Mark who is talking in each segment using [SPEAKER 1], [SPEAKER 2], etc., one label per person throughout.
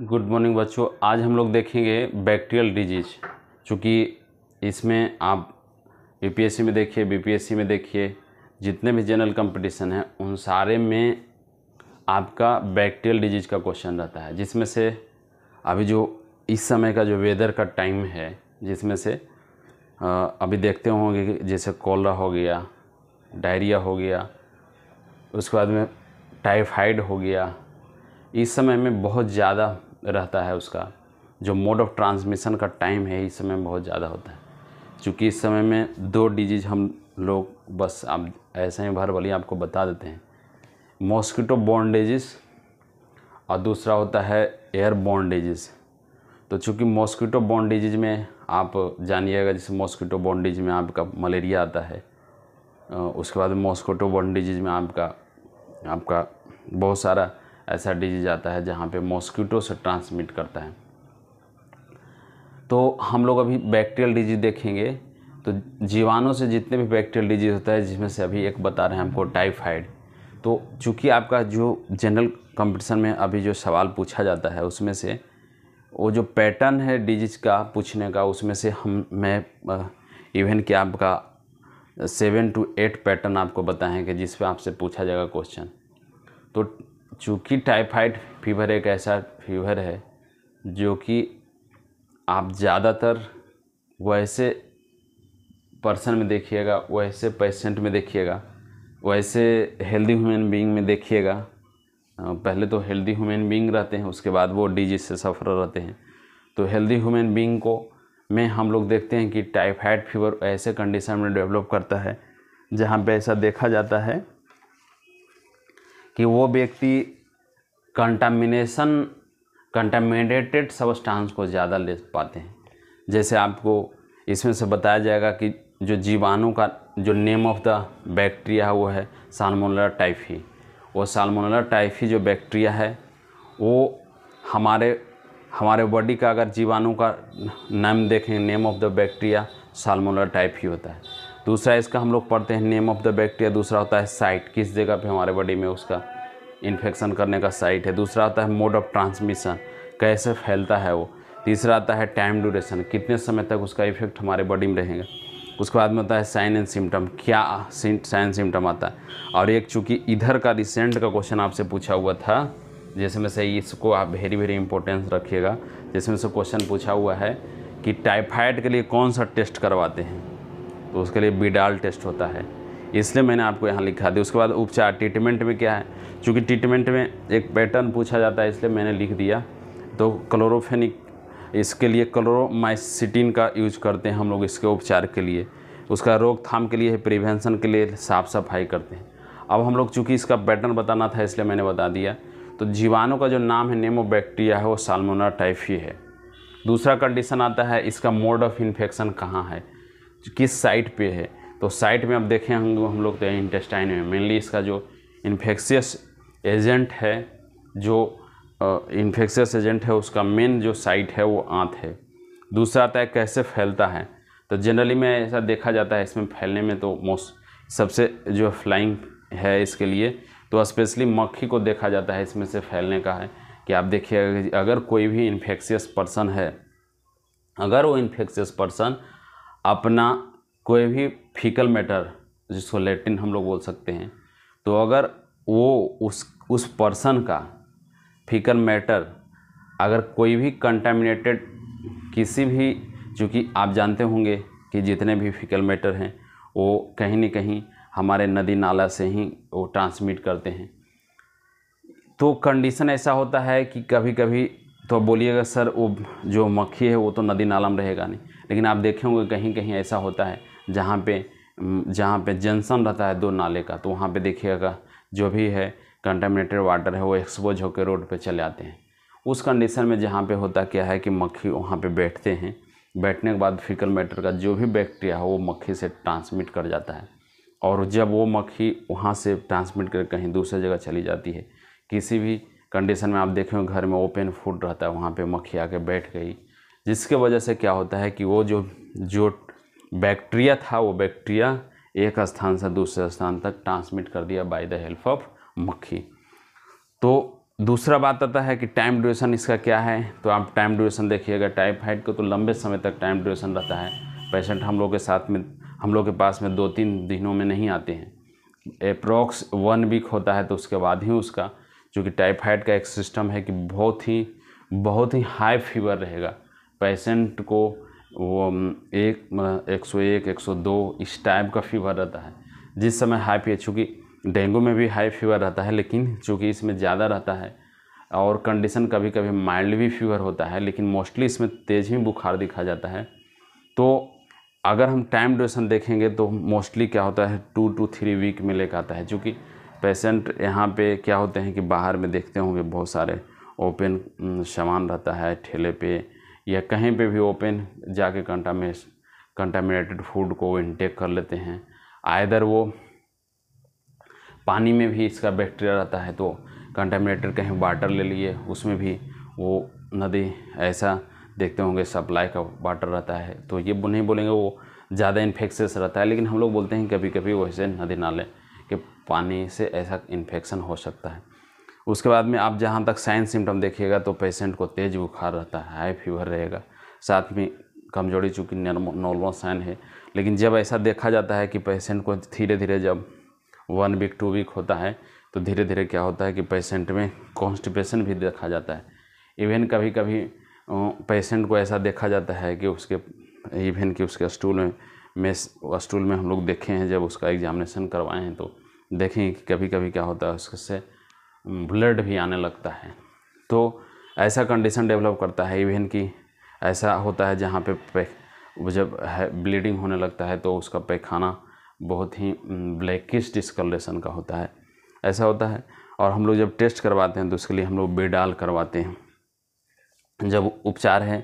[SPEAKER 1] Good morning बच्चों। आज हम लोग देखेंगे बैक्टीरियल डिज़ीज़ चूँकि इसमें आप यूपीएससी में देखिए बीपीएससी में देखिए, जितने भी जनरल कंपटीशन हैं, उन सारे में आपका बैक्टीरियल डिज़ीज़ का क्वेश्चन रहता है, जिसमें से अभी जो इस समय का जो वेदर का टाइम है, जिसमें से अभी देखते होंगे कि जैसे कोलरा हो गया डायरिया हो गया, उसके बाद में टाइफाइड हो गया, इस समय में बहुत ज़्यादा रहता है उसका। जो मोड ऑफ़ ट्रांसमिशन का टाइम है, इस समय बहुत ज़्यादा होता है। क्योंकि इस समय में दो डिज़ीज़ हम लोग बस आप ऐसे ही भर भली आपको बता देते हैं। मॉस्किटो बॉन्डेजिस और दूसरा होता है एयर बॉन्डेजिस तो चूँकि मॉस्किटो बॉन्डेजिज में आप जानिएगा, जैसे मॉस्किटो बॉन्डेज में आपका मलेरिया आता है उसके बाद मॉस्किटो बॉन्डेजिज में आपका आपका बहुत सारा ऐसा डिज़ीज़ आता है जहाँ पे मॉस्किटो से ट्रांसमिट करता है। तो हम लोग अभी बैक्टीरियल डिज़ीज़ देखेंगे। तो जीवाणु से जितने भी बैक्टीरियल डिज़ीज़ होता है, जिसमें से अभी एक बता रहे हैं हमको टाइफाइड तो चूँकि आपका जो जनरल कंपटीशन में अभी जो सवाल पूछा जाता है, उसमें से वो जो पैटर्न है डिज़ीज़ का पूछने का, उसमें से हम, मैं इवन कि आपका सेवन टू एट पैटर्न आपको बताएँ कि जिस पे आपसे पूछा जाएगा क्वेश्चन तो चूँकि टाइफाइड फीवर एक ऐसा फीवर है, जो कि आप ज़्यादातर वैसे पर्सन में देखिएगा, वैसे पेशेंट में देखिएगा, वैसे हेल्दी ह्यूमन बीइंग में देखिएगा। पहले तो हेल्दी ह्यूमन बीइंग रहते हैं, उसके बाद वो डिज़ीज़ से सफ़र रहते हैं। तो हेल्दी ह्यूमन बीइंग को में हम लोग देखते हैं कि टाइफाइड फीवर ऐसे कंडीशन में डेवलप करता है, जहाँ पे ऐसा देखा जाता है कि वो व्यक्ति कंटामिनेशन कंटामिनेटेड सबस्टांस को ज़्यादा ले पाते हैं। जैसे आपको इसमें से बताया जाएगा कि जो जीवाणु का जो नेम ऑफ़ द बैक्टीरिया है वो है सालमोनला टाइफी वो सालमोनला टाइफी जो बैक्टीरिया है, वो हमारे हमारे बॉडी का अगर जीवाणु का नाम देखें name of the bacteria Salmonella typhi होता है। दूसरा इसका हम लोग पढ़ते हैं नेम ऑफ़ द बैक्टीरिया दूसरा होता है साइट किस जगह पे हमारे बॉडी में उसका इन्फेक्शन करने का साइट है? दूसरा आता है मोड ऑफ़ ट्रांसमिशन कैसे फैलता है वो? तीसरा आता है टाइम ड्यूरेशन कितने समय तक उसका इफ़ेक्ट हमारे बॉडी में रहेगा? उसके बाद में होता है साइन एंड सिम्टम क्या साइन सिम्टम आता है? और एक चूँकि इधर का रिसेंट का क्वेश्चन आपसे पूछा हुआ था, जिसमें से इसको आप वेरी वेरी इंपॉर्टेंस रखिएगा, जिसमें से क्वेश्चन पूछा हुआ है कि टाइफाइड के लिए कौन सा टेस्ट करवाते हैं? तो उसके लिए बिडाल टेस्ट होता है। इसलिए मैंने आपको यहाँ लिखा दिया। उसके बाद उपचार ट्रीटमेंट में क्या है? चूँकि ट्रीटमेंट में एक पैटर्न पूछा जाता है, इसलिए मैंने लिख दिया। तो क्लोरोफेनिक इसके लिए क्लोरोमाइसिटिन का यूज़ करते हैं हम लोग इसके उपचार के लिए। उसका रोकथाम के लिए प्रिवेंशन के लिए साफ़ सफ़ाई करते हैं। अब हम लोग चूँकि इसका पैटर्न बताना था, इसलिए मैंने बता दिया। तो जीवाणु का जो नाम है नेमो बैक्टीरिया है, वो सालमोना टाइफी है। दूसरा कंडीशन आता है, इसका मोड ऑफ़ इन्फेक्शन कहाँ है? किस साइट पे है? तो साइट में अब देखें, हम हम लोग तो इंटेस्टाइन में। मेनली इसका जो इन्फेक्शियस एजेंट है, जो इन्फेक्शियस एजेंट है, उसका मेन जो साइट है, वो आँत है। दूसरा आता है कैसे फैलता है। तो जनरली में ऐसा देखा जाता है, इसमें फैलने में तो मोस्ट सबसे जो फ्लाइंग है इसके लिए तो स्पेशली मक्खी को देखा जाता है, इसमें से फैलने का है। कि आप देखिए, अगर कोई भी इन्फेक्शियस पर्सन है, अगर वो इन्फेक्शियस पर्सन अपना कोई भी फीकल मैटर जिसको लेटिन हम लोग बोल सकते हैं तो अगर वो उस उस पर्सन का फीकल मैटर अगर कोई भी कंटामिनेटेड किसी भी चूँकि आप जानते होंगे कि जितने भी फीकल मैटर हैं, वो कहीं ना कहीं हमारे नदी नाला से ही वो ट्रांसमिट करते हैं। तो कंडीशन ऐसा होता है कि कभी कभी तो बोलिएगा, सर, वो जो मक्खी है, वो तो नदी नाला में रहेगा नहीं। लेकिन आप देखे होंगे कहीं कहीं ऐसा होता है, जहाँ पे जहाँ पे जंक्शन रहता है दो नाले का तो वहाँ पे देखिएगा, जो भी है कंटामिनेटेड वाटर है, वो एक्सपोज होकर रोड पे चले आते हैं। उस कंडीशन में जहाँ पे होता क्या है कि मक्खी वहाँ पे बैठते हैं। बैठने के बाद फिकल मैटर का जो भी बैक्टीरिया है, वो मक्खी से ट्रांसमिट कर जाता है। और जब वो मक्खी वहाँ से ट्रांसमिट कर कहीं दूसरी जगह चली जाती है, किसी भी कंडीशन में आप देखें घर में ओपन फ़ूड रहता है, वहाँ पर मक्खी आके बैठ गई जिसके वजह से क्या होता है कि वो जो जो बैक्टीरिया था, वो बैक्टीरिया एक स्थान से दूसरे स्थान तक ट्रांसमिट कर दिया बाय द हेल्प ऑफ़ मक्खी। तो दूसरा बात आता है कि टाइम ड्यूरेशन इसका क्या है? तो आप टाइम ड्यूरेशन देखिएगा टाइफाइड को तो लंबे समय तक टाइम ड्यूरेशन रहता है। पेशेंट हम लोग के साथ में, हम लोग के पास में दो तीन दिनों में नहीं आते हैं। अप्रॉक्स वन वीक होता है तो उसके बाद ही उसका चूँकि टाइफाइड का एक सिस्टम है कि बहुत ही बहुत ही हाई फीवर रहेगा। पेशेंट को वो एक एक सौ एक एक सौ दो, इस टाइप का फीवर रहता है। जिस समय हाई फीवर चूँकि डेंगू में भी हाई फीवर रहता है, लेकिन चूँकि इसमें ज़्यादा रहता है और कंडीशन कभी कभी माइल्ड भी फीवर होता है, लेकिन मोस्टली इसमें तेज़ ही बुखार दिखा जाता है। तो अगर हम टाइम ड्यूरेशन देखेंगे तो मोस्टली क्या होता है टू टू थ्री वीक में लेकर आता है। चूँकि पेशेंट यहाँ पे क्या होते हैं कि बाहर में देखते होंगे बहुत सारे ओपन सामान रहता है, ठेले पे या कहीं पे भी ओपन जाके कंटामिनेश कंटामिनेटेड फ़ूड को इनटेक कर लेते हैं। आइदर वो पानी में भी इसका बैक्टीरिया रहता है तो कंटामिनेटेड कहीं वाटर ले लिए, उसमें भी वो नदी ऐसा देखते होंगे सप्लाई का वाटर रहता है। तो ये नहीं बोलेंगे वो ज़्यादा इन्फेक्शस रहता है, लेकिन हम लोग बोलते हैं कभी कभी वैसे नदी नाले के पानी से ऐसा इन्फेक्शन हो सकता है। उसके बाद में आप जहाँ तक साइन सिम्टम देखिएगा तो पेशेंट को तेज़ बुखार रहता है, हाई फीवर रहेगा। साथ में कमज़ोरी चूँकि नॉर्मल साइन है, लेकिन जब ऐसा देखा जाता है कि पेशेंट को धीरे धीरे जब वन वीक, टू वीक होता है तो धीरे धीरे क्या होता है कि पेशेंट में कॉन्स्टिपेशन भी देखा जाता है। इवन कभी कभी पेशेंट को ऐसा देखा जाता है कि उसके, इवन कि उसके स्टूल में में स्टूल में हम लोग देखे हैं, जब उसका एग्जामिनेशन करवाए हैं तो देखें कि कभी कभी क्या होता है उससे ब्लड भी आने लगता है। तो ऐसा कंडीशन डेवलप करता है इवन कि ऐसा होता है जहाँ पे जब है ब्लीडिंग होने लगता है तो उसका पैखाना बहुत ही ब्लैकिश डिस्कलेशन का होता है। ऐसा होता है। और हम लोग जब टेस्ट करवाते हैं तो उसके लिए हम लोग बेडाल करवाते हैं। जब उपचार है,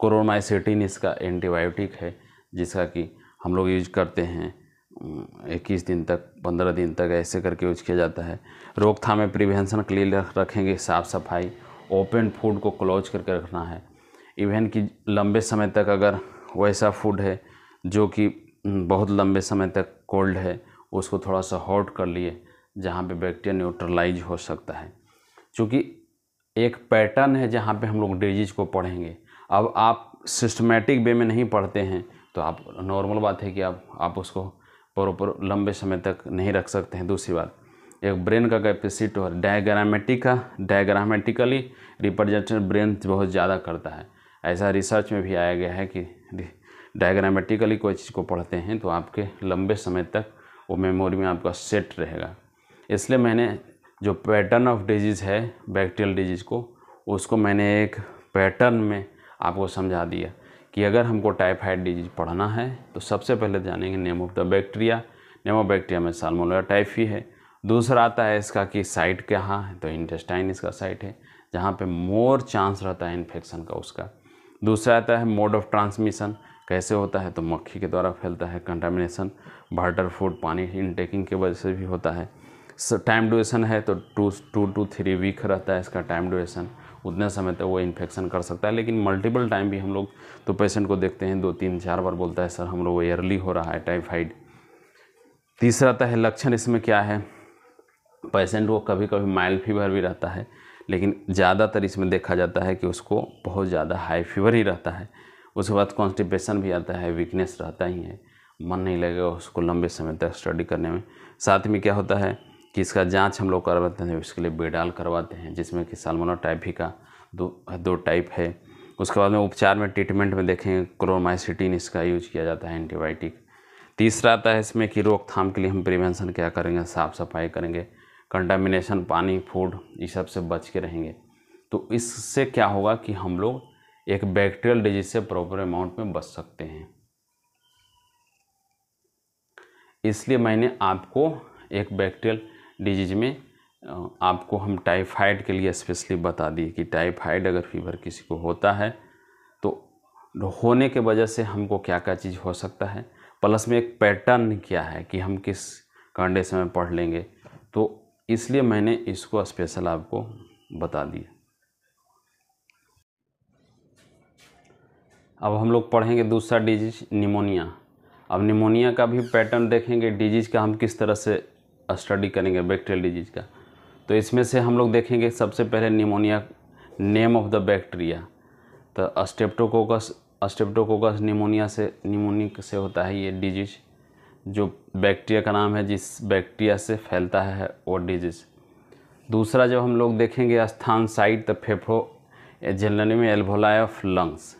[SPEAKER 1] क्रोमाइसिटिन इसका एंटीबायोटिक है, जिसका कि हम लोग यूज़ करते हैं। इक्कीस दिन तक, पंद्रह दिन तक ऐसे करके यूज़ किया जाता है। रोकथाम में प्रिवेंशन के लिए रखेंगे, साफ़ सफ़ाई, ओपन फ़ूड को क्लोज करके रखना है। इवन कि लंबे समय तक अगर वैसा फ़ूड है, जो कि बहुत लंबे समय तक कोल्ड है, उसको थोड़ा सा हॉट कर लिए, जहाँ पे बैक्टीरिया न्यूट्रलाइज हो सकता है। क्योंकि एक पैटर्न है जहाँ पे हम लोग डिज़ीज़ को पढ़ेंगे। अब आप सिस्टमेटिक वे में नहीं पढ़ते हैं तो आप, नॉर्मल बात है कि आप आप उसको प्रॉपर लंबे समय तक नहीं रख सकते हैं। दूसरी बात, एक ब्रेन का कैपेसिटी और डायग्रामेटिका डायग्रामेटिकली रिप्रेजेंटेशन ब्रेन बहुत ज़्यादा करता है। ऐसा रिसर्च में भी आया गया है कि डायग्रामेटिकली कोई चीज़ को पढ़ते हैं तो आपके लंबे समय तक वो मेमोरी में आपका सेट रहेगा। इसलिए मैंने जो पैटर्न ऑफ़ डिज़ीज़ है बैक्टीरियल डिज़ीज़ को, उसको मैंने एक पैटर्न में आपको समझा दिया। कि अगर हमको टाइफाइड डिज़ीज़ पढ़ना है तो सबसे पहले जानेंगे name of the bacteria name of bacteria में सालमोला टाइफी है दूसरा आता है इसका कि साइट कहाँ है तो इंटेस्टाइन इसका साइट है, जहाँ पे मोर चांस रहता है इन्फेक्शन का उसका। दूसरा आता है मोड ऑफ़ ट्रांसमिशन कैसे होता है तो मक्खी के द्वारा फैलता है कंटामिनेशन वाटर फ़ूड पानी इनटेकिंग की वजह से भी होता है। टाइम ड्यूरेशन है तो two two two three week रहता है इसका टाइम ड्यूरेशन उतने समय तक वो इन्फेक्शन कर सकता है, लेकिन मल्टीपल टाइम भी हम लोग तो पेशेंट को देखते हैं, दो, तीन, चार बार बोलता है, सर, हम लोग एयरली हो रहा है टाइफाइड तीसरा आता है, लक्षण इसमें क्या है? पेशेंट को कभी कभी माइल्ड फीवर भी रहता है, लेकिन ज़्यादातर इसमें देखा जाता है कि उसको बहुत ज़्यादा हाई फीवर ही रहता है। उसके बाद कॉन्स्टिपेशन भी आता है वीकनेस रहता ही है, मन नहीं लगेगा उसको लंबे समय तक स्टडी करने में। साथ में क्या होता है? कि इसका जाँच हम लोग करवाते हैं, इसके लिए बेडाल करवाते हैं, जिसमें कि सालमोना टाइप ही का दो दो टाइप है। उसके बाद में उपचार में ट्रीटमेंट में देखें क्रोमाइसिटीन इसका यूज़ किया जाता है एंटीबायोटिक तीसरा आता है इसमें कि रोकथाम के लिए हम प्रिवेंशन क्या करेंगे साफ़ सफ़ाई करेंगे कंटामिनेशन पानी फ़ूड इस सबसे बच के रहेंगे। तो इससे क्या होगा कि हम लोग एक बैक्टीरियल डिज़ीज़ से प्रॉपर अमाउंट में बच सकते हैं। इसलिए मैंने आपको एक बैक्टीरियल डिज़ीज़ में आपको हम टाइफाइड के लिए स्पेशली बता दिए कि टाइफाइड अगर फीवर किसी को होता है तो होने के वजह से हमको क्या क्या चीज़ हो सकता है? प्लस में एक पैटर्न क्या है कि हम किस कंडीशन में पढ़ लेंगे? तो इसलिए मैंने इसको स्पेशल आपको बता दिया। अब हम लोग पढ़ेंगे दूसरा डिज़ीज़ निमोनिया अब निमोनिया का भी पैटर्न देखेंगे डिज़ीज़ का हम किस तरह से स्टडी करेंगे बैक्टीरियल डिज़ीज़ का। तो इसमें से हम लोग देखेंगे सबसे पहले pneumonia name of the bacteria तो स्टेप्टोकोकस स्टेप्टोकोकस निमोनिया से निमोनिक से होता है ये डिज़ीज़ जो बैक्टीरिया का नाम है, जिस बैक्टीरिया से फैलता है वो डिज़ीज़ दूसरा जब हम लोग देखेंगे स्थान साइड द फेफड़ो जनरली में एल्वोलाई ऑफ़ लंग्स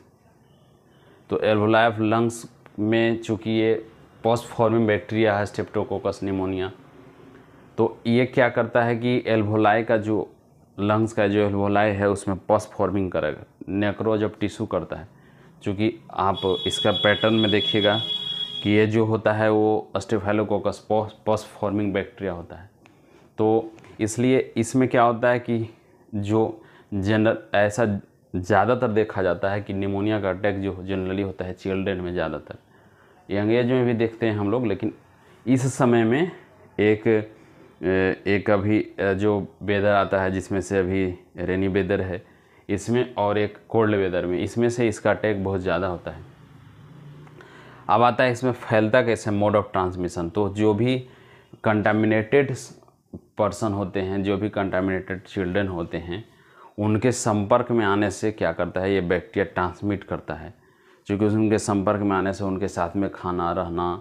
[SPEAKER 1] तो एल्वोलाई ऑफ़ लंग्स में चूँकि ये पोस्ट फॉर्मिंग बैक्टीरिया है स्टेप्टोकोकस निमोनिया तो ये क्या करता है कि एल्वोलाई का जो लंग्स का जो एल्वोलाई है, उसमें पस फॉर्मिंग करेगा। नेक्रो जब टिश्यू करता है, चूँकि आप इसका पैटर्न में देखिएगा कि ये जो होता है, वो स्टेफेलोकोकस पस फॉर्मिंग बैक्टीरिया होता है। तो इसलिए इसमें क्या होता है कि जो जनरल ऐसा ज़्यादातर देखा जाता है कि निमोनिया का अटैक जो जनरली होता है चिल्ड्रेन में ज़्यादातर। यंग एज में भी देखते हैं हम लोग, लेकिन इस समय में एक एक अभी जो वेदर आता है, जिसमें से अभी रेनी वेदर है, इसमें और एक कोल्ड वेदर में, इसमें से इसका अटैक बहुत ज़्यादा होता है। अब आता है इसमें फैलता कैसे? Mode of transmission. तो जो भी कंटामिनेटेड पर्सन होते हैं, जो भी कंटामिनेटेड चिल्ड्रन होते हैं, उनके संपर्क में आने से क्या करता है? ये बैक्टीरिया ट्रांसमिट करता है। क्योंकि उनके संपर्क में आने से उनके साथ में खाना, रहना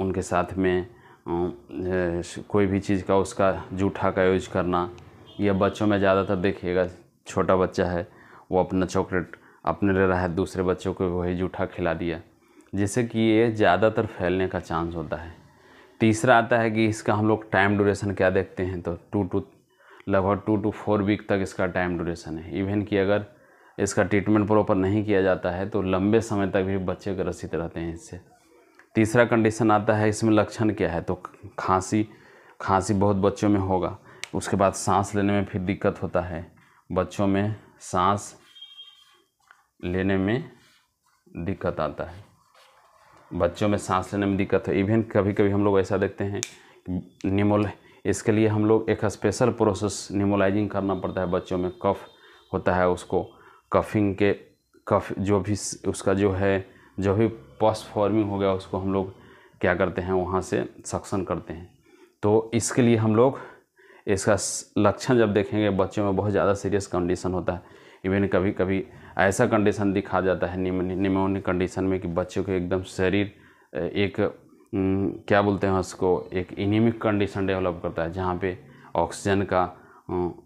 [SPEAKER 1] उनके साथ में कोई भी चीज़ का, उसका जूठा का यूज़ करना यह बच्चों में ज़्यादातर देखिएगा, छोटा बच्चा है, वो अपना चॉकलेट अपने ले रहा है, दूसरे बच्चों को वही जूठा खिला दिया। जिससे कि ये ज़्यादातर फैलने का चांस होता है। तीसरा आता है कि इसका हम लोग टाइम ड्यूरेशन क्या देखते हैं तो टू टू, लगभग टू टू फोर वीक तक इसका टाइम ड्यूरेशन है। इवन कि अगर इसका ट्रीटमेंट प्रॉपर नहीं किया जाता है तो लंबे समय तक भी बच्चे ग्रसित रहते हैं इससे। तीसरा कंडीशन आता है, इसमें लक्षण क्या है? तो खांसी खांसी बहुत बच्चों में होगा। उसके बाद सांस लेने में फिर दिक्कत होता है। बच्चों में सांस लेने में दिक्कत आता है। बच्चों में सांस लेने में दिक्कत है। इवन कभी कभी हम लोग ऐसा देखते हैं निमोल, इसके लिए हम लोग एक स्पेशल प्रोसेस निमोलाइजिंग करना पड़ता है बच्चों में। कफ होता है उसको। कफिंग के, कफ जो भी उसका जो है, जो भी पॉस्ट फॉर्मिंग हो गया, उसको हम लोग क्या करते हैं, वहाँ से सक्शन करते हैं। तो इसके लिए हम लोग इसका लक्षण जब देखेंगे, बच्चों में बहुत ज़्यादा सीरियस कंडीशन होता है। इवन कभी कभी ऐसा कंडीशन दिखा जाता है निमोनिक कंडीशन में कि बच्चों के एकदम शरीर एक क्या बोलते हैं उसको, एक इनिमिक कंडीशन डेवलप करता है, जहाँ पे ऑक्सीजन का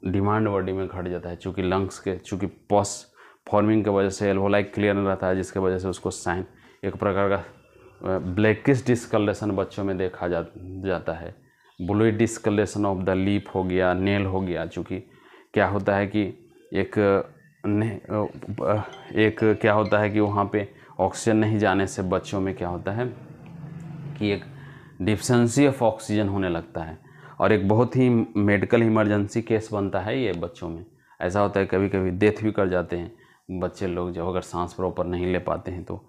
[SPEAKER 1] डिमांड बॉडी में घट जाता है। चूँकि लंग्स के, चूँकि पॉस फॉर्मिंग की वजह से एल्वोलाइक क्लियर रहता है, जिसके वजह से उसको साइन एक प्रकार का ब्लैकिस डिस्कलेशन बच्चों में देखा जा जाता है। Blue discoloration of the lip हो गया नेल हो गया चूँकि क्या होता है कि एक ने, एक क्या होता है कि वहाँ पे ऑक्सीजन नहीं जाने से बच्चों में क्या होता है कि एक डिफिशेंसी ऑफ़ ऑक्सीजन होने लगता है। और एक बहुत ही मेडिकल इमरजेंसी केस बनता है ये बच्चों में। ऐसा होता है कभी कभी डेथ भी कर जाते हैं। बच्चे लोग जब अगर सांस प्रॉपर नहीं ले पाते हैं तो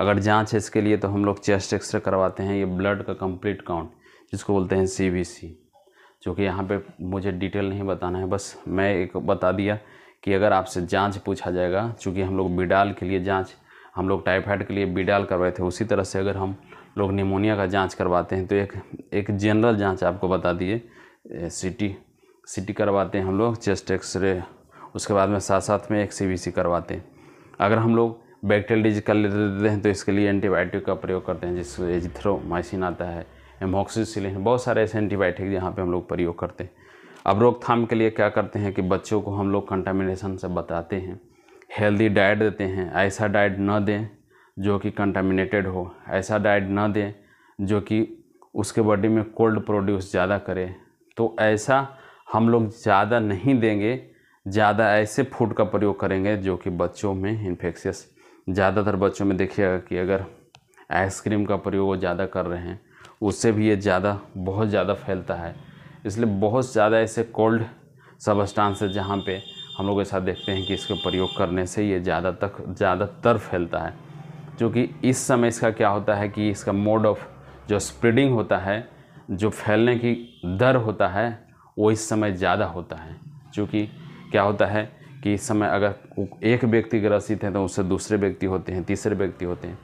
[SPEAKER 1] अगर जाँच है इसके लिए तो हम लोग चेस्ट एक्सरे करवाते हैं ये ब्लड का कंप्लीट काउंट, जिसको बोलते हैं सी बी सी जो कि यहाँ पे मुझे डिटेल नहीं बताना है। बस मैं एक बता दिया कि अगर आपसे जाँच पूछा जाएगा, चूँकि हम लोग बिडाल के लिए जाँच, हम लोग टाइफाइड के लिए बिडाल करवाए थे, उसी तरह से अगर हम लोग निमोनिया का जाँच करवाते हैं तो एक एक जनरल जाँच आपको बता दिए सीटी सीटी करवाते हैं हम लोग, चेस्ट एक्सरे, उसके बाद में साथ साथ में एक सीबीसी करवाते हैं। अगर हम लोग बैक्टीरियल डिज़ीज़ कर लेते हैं तो इसके लिए एंटीबायोटिक का प्रयोग करते हैं जिसको एजिथ्रोमाइसिन आता है, एमोक्सीसिलिन, बहुत सारे ऐसे एंटीबायोटिक जहाँ पे हम लोग प्रयोग करते हैं। अब रोकथाम के लिए क्या करते हैं कि बच्चों को हम लोग कंटामिनेशन से बताते हैं। हेल्दी डाइट देते हैं, ऐसा डाइट न दें जो कि कंटामिनेटेड हो। ऐसा डाइट न दें जो कि उसके बॉडी में कोल्ड प्रोड्यूस ज़्यादा करे। तो ऐसा हम लोग ज़्यादा नहीं देंगे, ज़्यादा ऐसे फ़ूड का प्रयोग करेंगे जो कि बच्चों में इन्फेक्शियस ज़्यादातर बच्चों में देखिएगा कि अगर आइसक्रीम का प्रयोग वो ज़्यादा कर रहे हैं, उससे भी ये ज़्यादा, बहुत ज़्यादा फैलता है। इसलिए बहुत ज़्यादा ऐसे कोल्ड सबस्टांस है जहाँ पे हम लोग ऐसा देखते हैं कि इसके प्रयोग करने से ये ज़्यादा तक, ज़्यादातर फैलता है। क्योंकि इस समय इसका क्या होता है कि इसका मोड ऑफ़ जो स्प्रेडिंग होता है, जो फैलने की दर होता है, वो इस समय ज़्यादा होता है। क्योंकि क्या होता है कि इस समय अगर एक व्यक्ति ग्रसित है तो उससे दूसरे व्यक्ति होते हैं, तीसरे व्यक्ति होते हैं।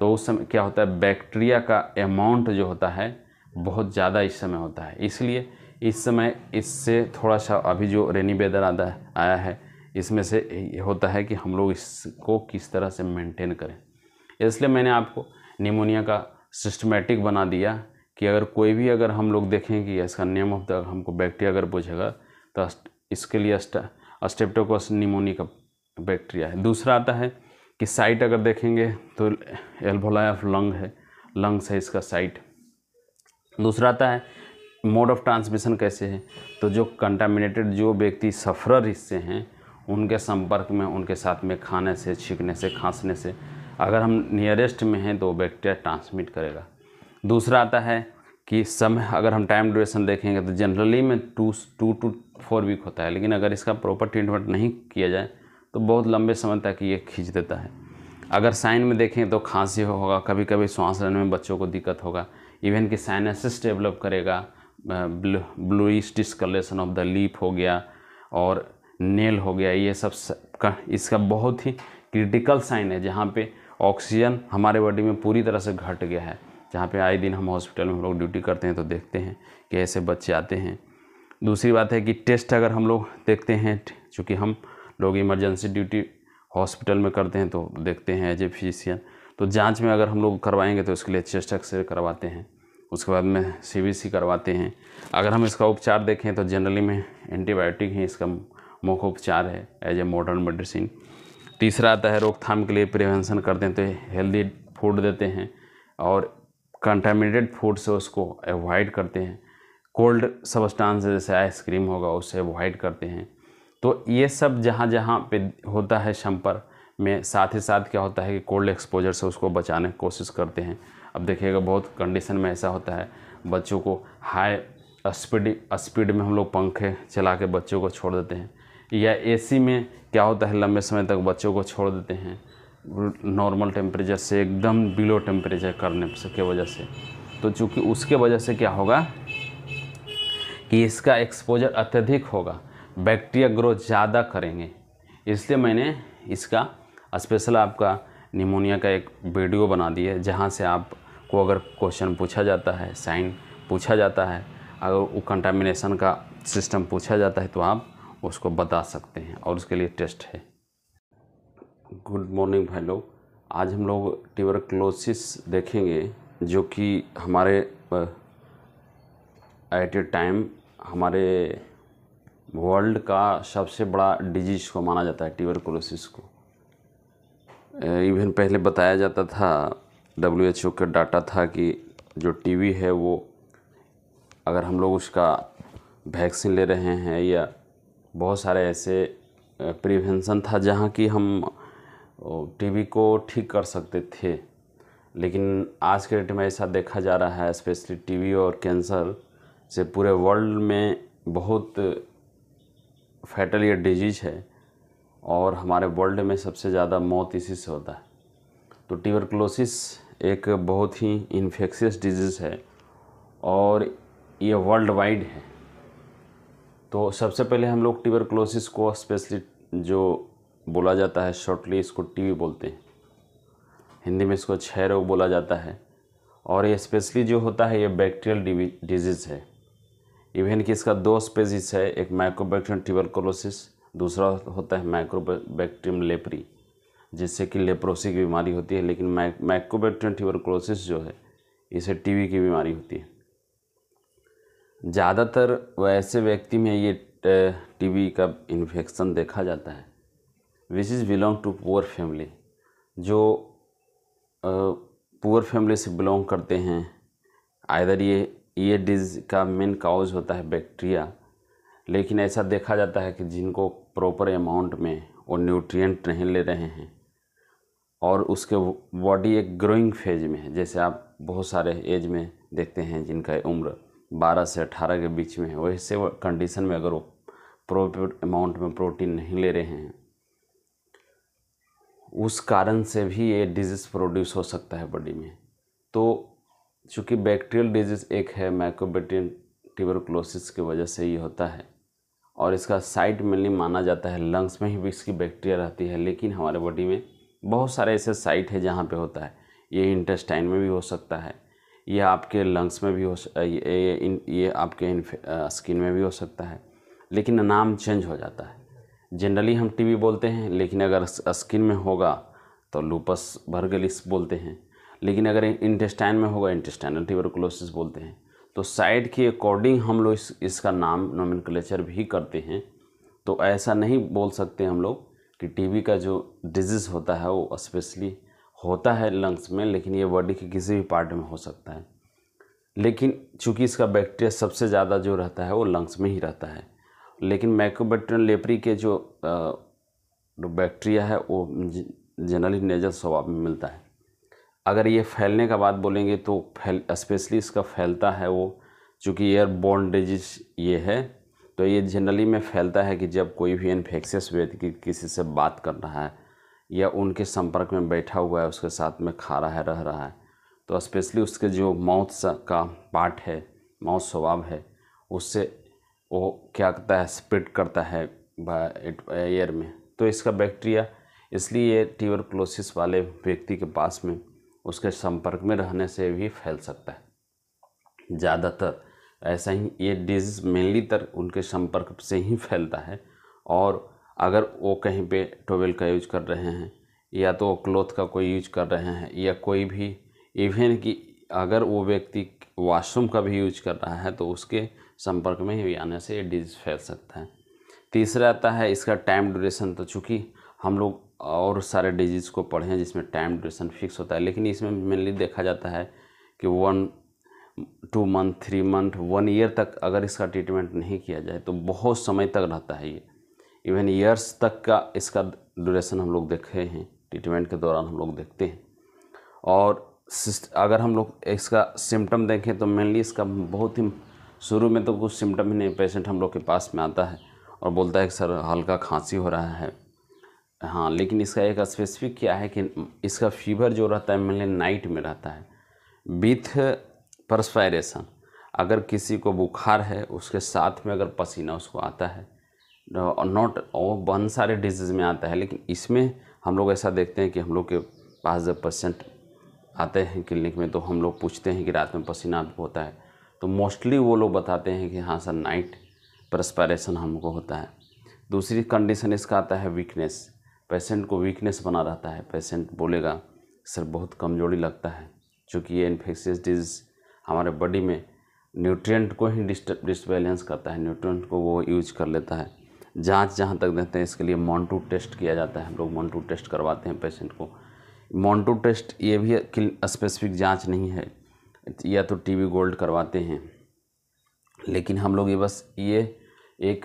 [SPEAKER 1] तो उस समय क्या होता है? बैक्टीरिया का अमाउंट जो होता है, बहुत ज़्यादा इस समय होता है। इसलिए इस समय इससे थोड़ा सा अभी जो रेनी वेदर आता आया है, इसमें से होता है कि हम लोग इसको किस तरह से मेंटेन करें। इसलिए मैंने आपको निमोनिया का सिस्टमेटिक बना दिया कि अगर कोई भी अगर हम लोग देखें कि इसका नेम ऑफ़ द हमको बैक्टीरिया अगर पूछेगा तो इसके लिए स्टेप्टोकोस निमोनी का बैक्टीरिया है। दूसरा आता है कि साइट अगर देखेंगे तो एल्वोलाई ऑफ़ लंग है। लंग्स है इसका साइट दूसरा आता है मोड ऑफ़ ट्रांसमिशन कैसे है? तो जो कंटामिनेटेड जो व्यक्ति सफरर हिस्से हैं, उनके संपर्क में, उनके साथ में खाने से, छींकने से, खांसने से, अगर हम नियरेस्ट में हैं तो बैक्टीरिया ट्रांसमिट करेगा। दूसरा आता है कि समय, अगर हम टाइम ड्यूरेशन देखेंगे तो जनरली में two two two four week होता है, लेकिन अगर इसका प्रॉपर ट्रीटमेंट नहीं किया जाए तो बहुत लंबे समय तक ये खींच देता है। अगर साइन में देखें तो खांसी होगा कभी कभी श्वास लेने में बच्चों को दिक्कत होगा। इवन कि साइनसिस डेवलप करेगा bluish discoloration of the lip हो गया, और नेल हो गया, ये सब का, इसका बहुत ही क्रिटिकल साइन है, जहाँ पे ऑक्सीजन हमारे बॉडी में पूरी तरह से घट गया है। जहाँ पे आए दिन हम हॉस्पिटल में हम लोग ड्यूटी करते हैं तो देखते हैं कि ऐसे बच्चे आते हैं। दूसरी बात है कि टेस्ट अगर हम लोग देखते हैं, चूँकि हम लोग इमरजेंसी ड्यूटी हॉस्पिटल में करते हैं तो देखते हैं एज ए फिजिशियन। तो जाँच में अगर हम लोग करवाएँगे तो उसके लिए चेस्ट एक्सरे करवाते हैं। उसके बाद में सीबीसी करवाते हैं। अगर हम इसका उपचार देखें तो जनरली में एंटीबायोटिक ही इसका मुख्य उपचार है एज ए मॉडर्न मेडिसिन तीसरा आता है रोकथाम के लिए प्रिवेंशन करते हैं तो हेल्दी फ़ूड देते हैं और कंटामिनेटेड फ़ूड से उसको अवॉइड करते हैं। कोल्ड सबस्टांस जैसे आइसक्रीम होगा उससे अवॉइड करते हैं। तो ये सब जहाँ जहाँ पे होता है संपर्क में साथ ही साथ क्या होता है कि कोल्ड एक्सपोजर से उसको बचाने की कोशिश करते हैं। अब देखिएगा, बहुत कंडीशन में ऐसा होता है, बच्चों को हाई स्पीड स्पीड में हम लोग पंखे चला के बच्चों को छोड़ देते हैं। या एसी में क्या होता है, लंबे समय तक बच्चों को छोड़ देते हैं। नॉर्मल टेम्परेचर से एकदम बिलो टेम्परेचर करने के वजह से। तो चूँकि उसके वजह से क्या होगा कि इसका एक्सपोजर अत्यधिक होगा। बैक्टीरिया ग्रोथ ज़्यादा करेंगे। इसलिए मैंने इसका स्पेशल आपका निमोनिया का एक वीडियो बना दिया जहाँ से आपको अगर क्वेश्चन पूछा जाता है साइन पूछा जाता है, अगर वो कंटामिनेशन का सिस्टम पूछा जाता है तो आप उसको बता सकते हैं और उसके लिए टेस्ट है। गुड मॉर्निंग भाई लोग। आज हम लोग ट्यूबरक्लोसिस देखेंगे, जो कि हमारे एट ए टाइम हमारे वर्ल्ड का सबसे बड़ा डिज़ीज़ को माना जाता है ट्यूबरक्लोसिस को। इवन पहले बताया जाता था डब्ल्यू एच ओ का डाटा था कि जो टीवी है वो, अगर हम लोग उसका वैक्सीन ले रहे हैं या बहुत सारे ऐसे प्रिवेंशन था जहाँ की हम टीबी को ठीक कर सकते थे। लेकिन आज के डेट में ऐसा देखा जा रहा है स्पेशली टीबी और कैंसर से पूरे वर्ल्ड में बहुत फैटल ये डिज़ीज़ है और हमारे वर्ल्ड में सबसे ज़्यादा मौत इसी से होता है। तो ट्यूबरक्लोसिस एक बहुत ही इन्फेक्शियस डिज़ीज़ है और ये वर्ल्ड वाइड है। तो सबसे पहले हम लोग ट्यूबरक्लोसिस को स्पेशली जो बोला जाता है शॉर्टली इसको टीबी बोलते हैं। हिंदी में इसको क्षय रोग बोला जाता है। और ये स्पेशली जो होता है, ये बैक्टीरियल डिज़ीज़ है। इवन कि इसका दो स्पेसिस है, एक माइक्रोबैक्टीरियम ट्यूबरक्लोसिस, दूसरा होता है माइक्रोबैक्टीरियम लेपरी, जिससे कि लेप्रोसी की बीमारी होती है, लेकिन माइक्रोबैक्टीरियम ट्यूबरक्लोसिस जो है, इसे टीबी की बीमारी होती है। ज़्यादातर वैसे व्यक्ति में ये टीबी का इन्फेक्शन देखा जाता है। Which is belong to poor family जो पुअर फैमिली से बिलोंग करते हैं आइधर ये ये डिज का मेन काउज होता है बैक्टीरिया लेकिन ऐसा देखा जाता है कि जिनको प्रॉपर अमाउंट में वो न्यूट्रिएंट नहीं ले रहे हैं और उसके बॉडी एक ग्रोइंग फ़ेज़ में है। जैसे आप बहुत सारे एज में देखते हैं जिनका उम्र बारह से अठारह के बीच में है, वैसे कंडीशन में अगर वो प्रॉपर अमाउंट में प्रोटीन नहीं ले रहे हैं, उस कारण से भी ये डिज़ीज़ प्रोड्यूस हो सकता है बॉडी में। तो चूँकि बैक्टीरियल डिज़ीज़ एक है माइक्रोबैक्टीरियन ट्यूबरक्लोसिस की वजह से ये होता है और इसका साइट मेनली माना जाता है, लंग्स में ही भी इसकी बैक्टीरिया रहती है, लेकिन हमारे बॉडी में बहुत सारे ऐसे साइट है जहाँ पे होता है। ये इंटेस्टाइन में भी हो सकता है, ये आपके लंग्स में भी हो ये इन, ये आपके स्किन में भी हो सकता है, लेकिन नाम चेंज हो जाता है। जनरली हम टीबी बोलते हैं, लेकिन अगर स्किन में होगा तो लूपस भर्गलिस बोलते हैं। लेकिन अगर इंटेस्टाइन में होगा इंटेस्टाइनल ट्यूबरकुलोसिस बोलते हैं तो साइड के अकॉर्डिंग हम लोग इस, इसका नाम नोमिनक्लेचर भी करते हैं। तो ऐसा नहीं बोल सकते हम लोग कि टीबी का जो डिज़ीज़ होता है वो स्पेशली होता है लंग्स में लेकिन ये बॉडी के किसी भी पार्ट में हो सकता है। लेकिन चूँकि इसका बैक्टीरिया सबसे ज़्यादा जो रहता है वो लंग्स में ही रहता है। लेकिन मैक्रोबैक्टीरियन लेपरी के जो बैक्टीरिया है वो जनरली नेजल स्वभाव में मिलता है। अगर ये फैलने का बात बोलेंगे तो फैल स्पेशली इसका फैलता है वो, चूँकि एयर बोर्न डिज़ीज़ ये है तो ये जनरली में फैलता है कि जब कोई भी इन्फेक्शियस व्यक्ति किसी से बात कर रहा है, या उनके संपर्क में बैठा हुआ है, उसके साथ में खा रहा है, रह रहा है तो स्पेशली उसके जो माउथ का पार्ट है माउथ स्वभाव है, उससे वो क्या करता है स्प्रेड करता है एयर में। तो इसका बैक्टीरिया इसलिए ये ट्यूबरक्लोसिस वाले व्यक्ति के पास में उसके संपर्क में रहने से भी फैल सकता है। ज़्यादातर ऐसा ही, ये डिज़ीज़ मेनली तर उनके संपर्क से ही फैलता है। और अगर वो कहीं पे टोवेल का यूज़ कर रहे हैं, या तो क्लोथ का कोई यूज़ कर रहे हैं, या कोई भी इवन कि अगर वो व्यक्ति वॉशरूम का भी यूज़ कर रहा है तो उसके संपर्क में ही आने से ये डिज़ीज़ फैल सकता है। तीसरा आता है इसका टाइम ड्यूरेशन तो चूँकि हम लोग और सारे डिज़ीज़ को पढ़े जिसमें टाइम ड्यूरेशन फिक्स होता है। लेकिन इसमें मेनली देखा जाता है कि one two month three month one year तक अगर इसका ट्रीटमेंट नहीं किया जाए तो बहुत समय तक रहता है ये। इवन ईयर्स तक का इसका ड्यूरेशन हम लोग देखे हैं ट्रीटमेंट के दौरान हम लोग देखते हैं। और अगर हम लोग इसका सिम्टम देखें तो मेनली इसका बहुत ही शुरू में तो कुछ सिम्टम ही नहीं पेशेंट हम लोग के पास में आता है और बोलता है कि, सर, हल्का खांसी हो रहा है। हाँ लेकिन इसका एक स्पेसिफिक क्या है कि इसका फीवर जो रहता है मेनली नाइट में रहता है विथ परस्पायरेशन अगर किसी को बुखार है, उसके साथ में अगर पसीना उसको आता है नॉट और बहुत सारे डिज़ीज़ में आता है, लेकिन इसमें हम लोग ऐसा देखते हैं कि हम लोग के पास जब पेशेंट आते हैं क्लिनिक में तो हम लोग पूछते हैं कि रात में पसीना होता है। तो मोस्टली वो लोग बताते हैं कि हाँ सर नाइट परस्पायरेशन हमको होता है। दूसरी कंडीशन इसका आता है वीकनेस पेशेंट को वीकनेस बना रहता है। पेशेंट बोलेगा, सर, बहुत कमज़ोरी लगता है। क्योंकि ये इन्फेक्शियस डिज़ीज़ हमारे बॉडी में न्यूट्रिएंट को ही डिसबैलेंस करता है। न्यूट्रिएंट को वो यूज़ कर लेता है। जाँच जहाँ तक देते हैं, इसके लिए मॉन्टू टेस्ट किया जाता है। हम लोग मॉन्टू टेस्ट करवाते हैं पेशेंट को। मॉन्टू टेस्ट ये भी स्पेसिफिक जाँच नहीं है। या तो टीबी गोल्ड करवाते हैं। लेकिन हम लोग ये बस ये एक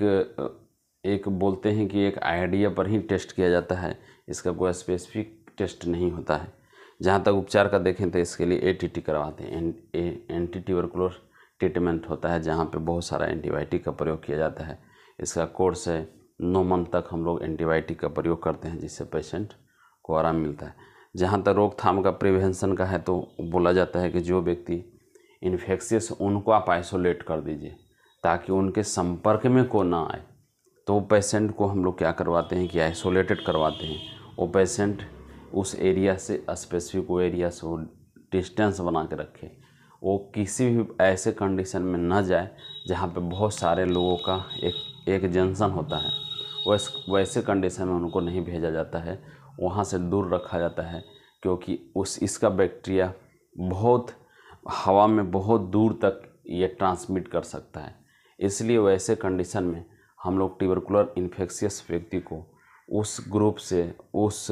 [SPEAKER 1] एक बोलते हैं कि एक आइडिया पर ही टेस्ट किया जाता है, इसका कोई स्पेसिफिक टेस्ट नहीं होता है। जहाँ तक उपचार का देखें तो इसके लिए एटीटी करवाते हैं। एंटी ट्यूबरकुलोस ट्रीटमेंट होता है, जहाँ पे बहुत सारा एंटीबायोटिक का प्रयोग किया जाता है। इसका कोर्स है, नौ मंथ तक हम लोग एंटीबायोटिक का प्रयोग करते हैं, जिससे पेशेंट को आराम मिलता है। जहाँ तक रोकथाम का प्रिवेंशन का है तो बोला जाता है कि जो व्यक्ति इन्फेक्शियस उनको आप आइसोलेट कर दीजिए, ताकि उनके संपर्क में को ना आए। तो वो पेशेंट को हम लोग क्या करवाते हैं कि आइसोलेटेड करवाते हैं। वो पेशेंट उस एरिया से स्पेसिफिक वो एरिया से वो डिस्टेंस बना के रखे। वो किसी भी ऐसे कंडीशन में न जाए जहाँ पे बहुत सारे लोगों का एक एक जंक्शन होता है। वैस, वैसे कंडीशन में उनको नहीं भेजा जाता है। वहाँ से दूर रखा जाता है क्योंकि उस, इसका बैक्टीरिया बहुत हवा में बहुत दूर तक ये ट्रांसमिट कर सकता है। इसलिए वैसे कंडीशन में हम लोग ट्यूबरकुलर इन्फेक्शियस व्यक्ति को उस ग्रुप से, उस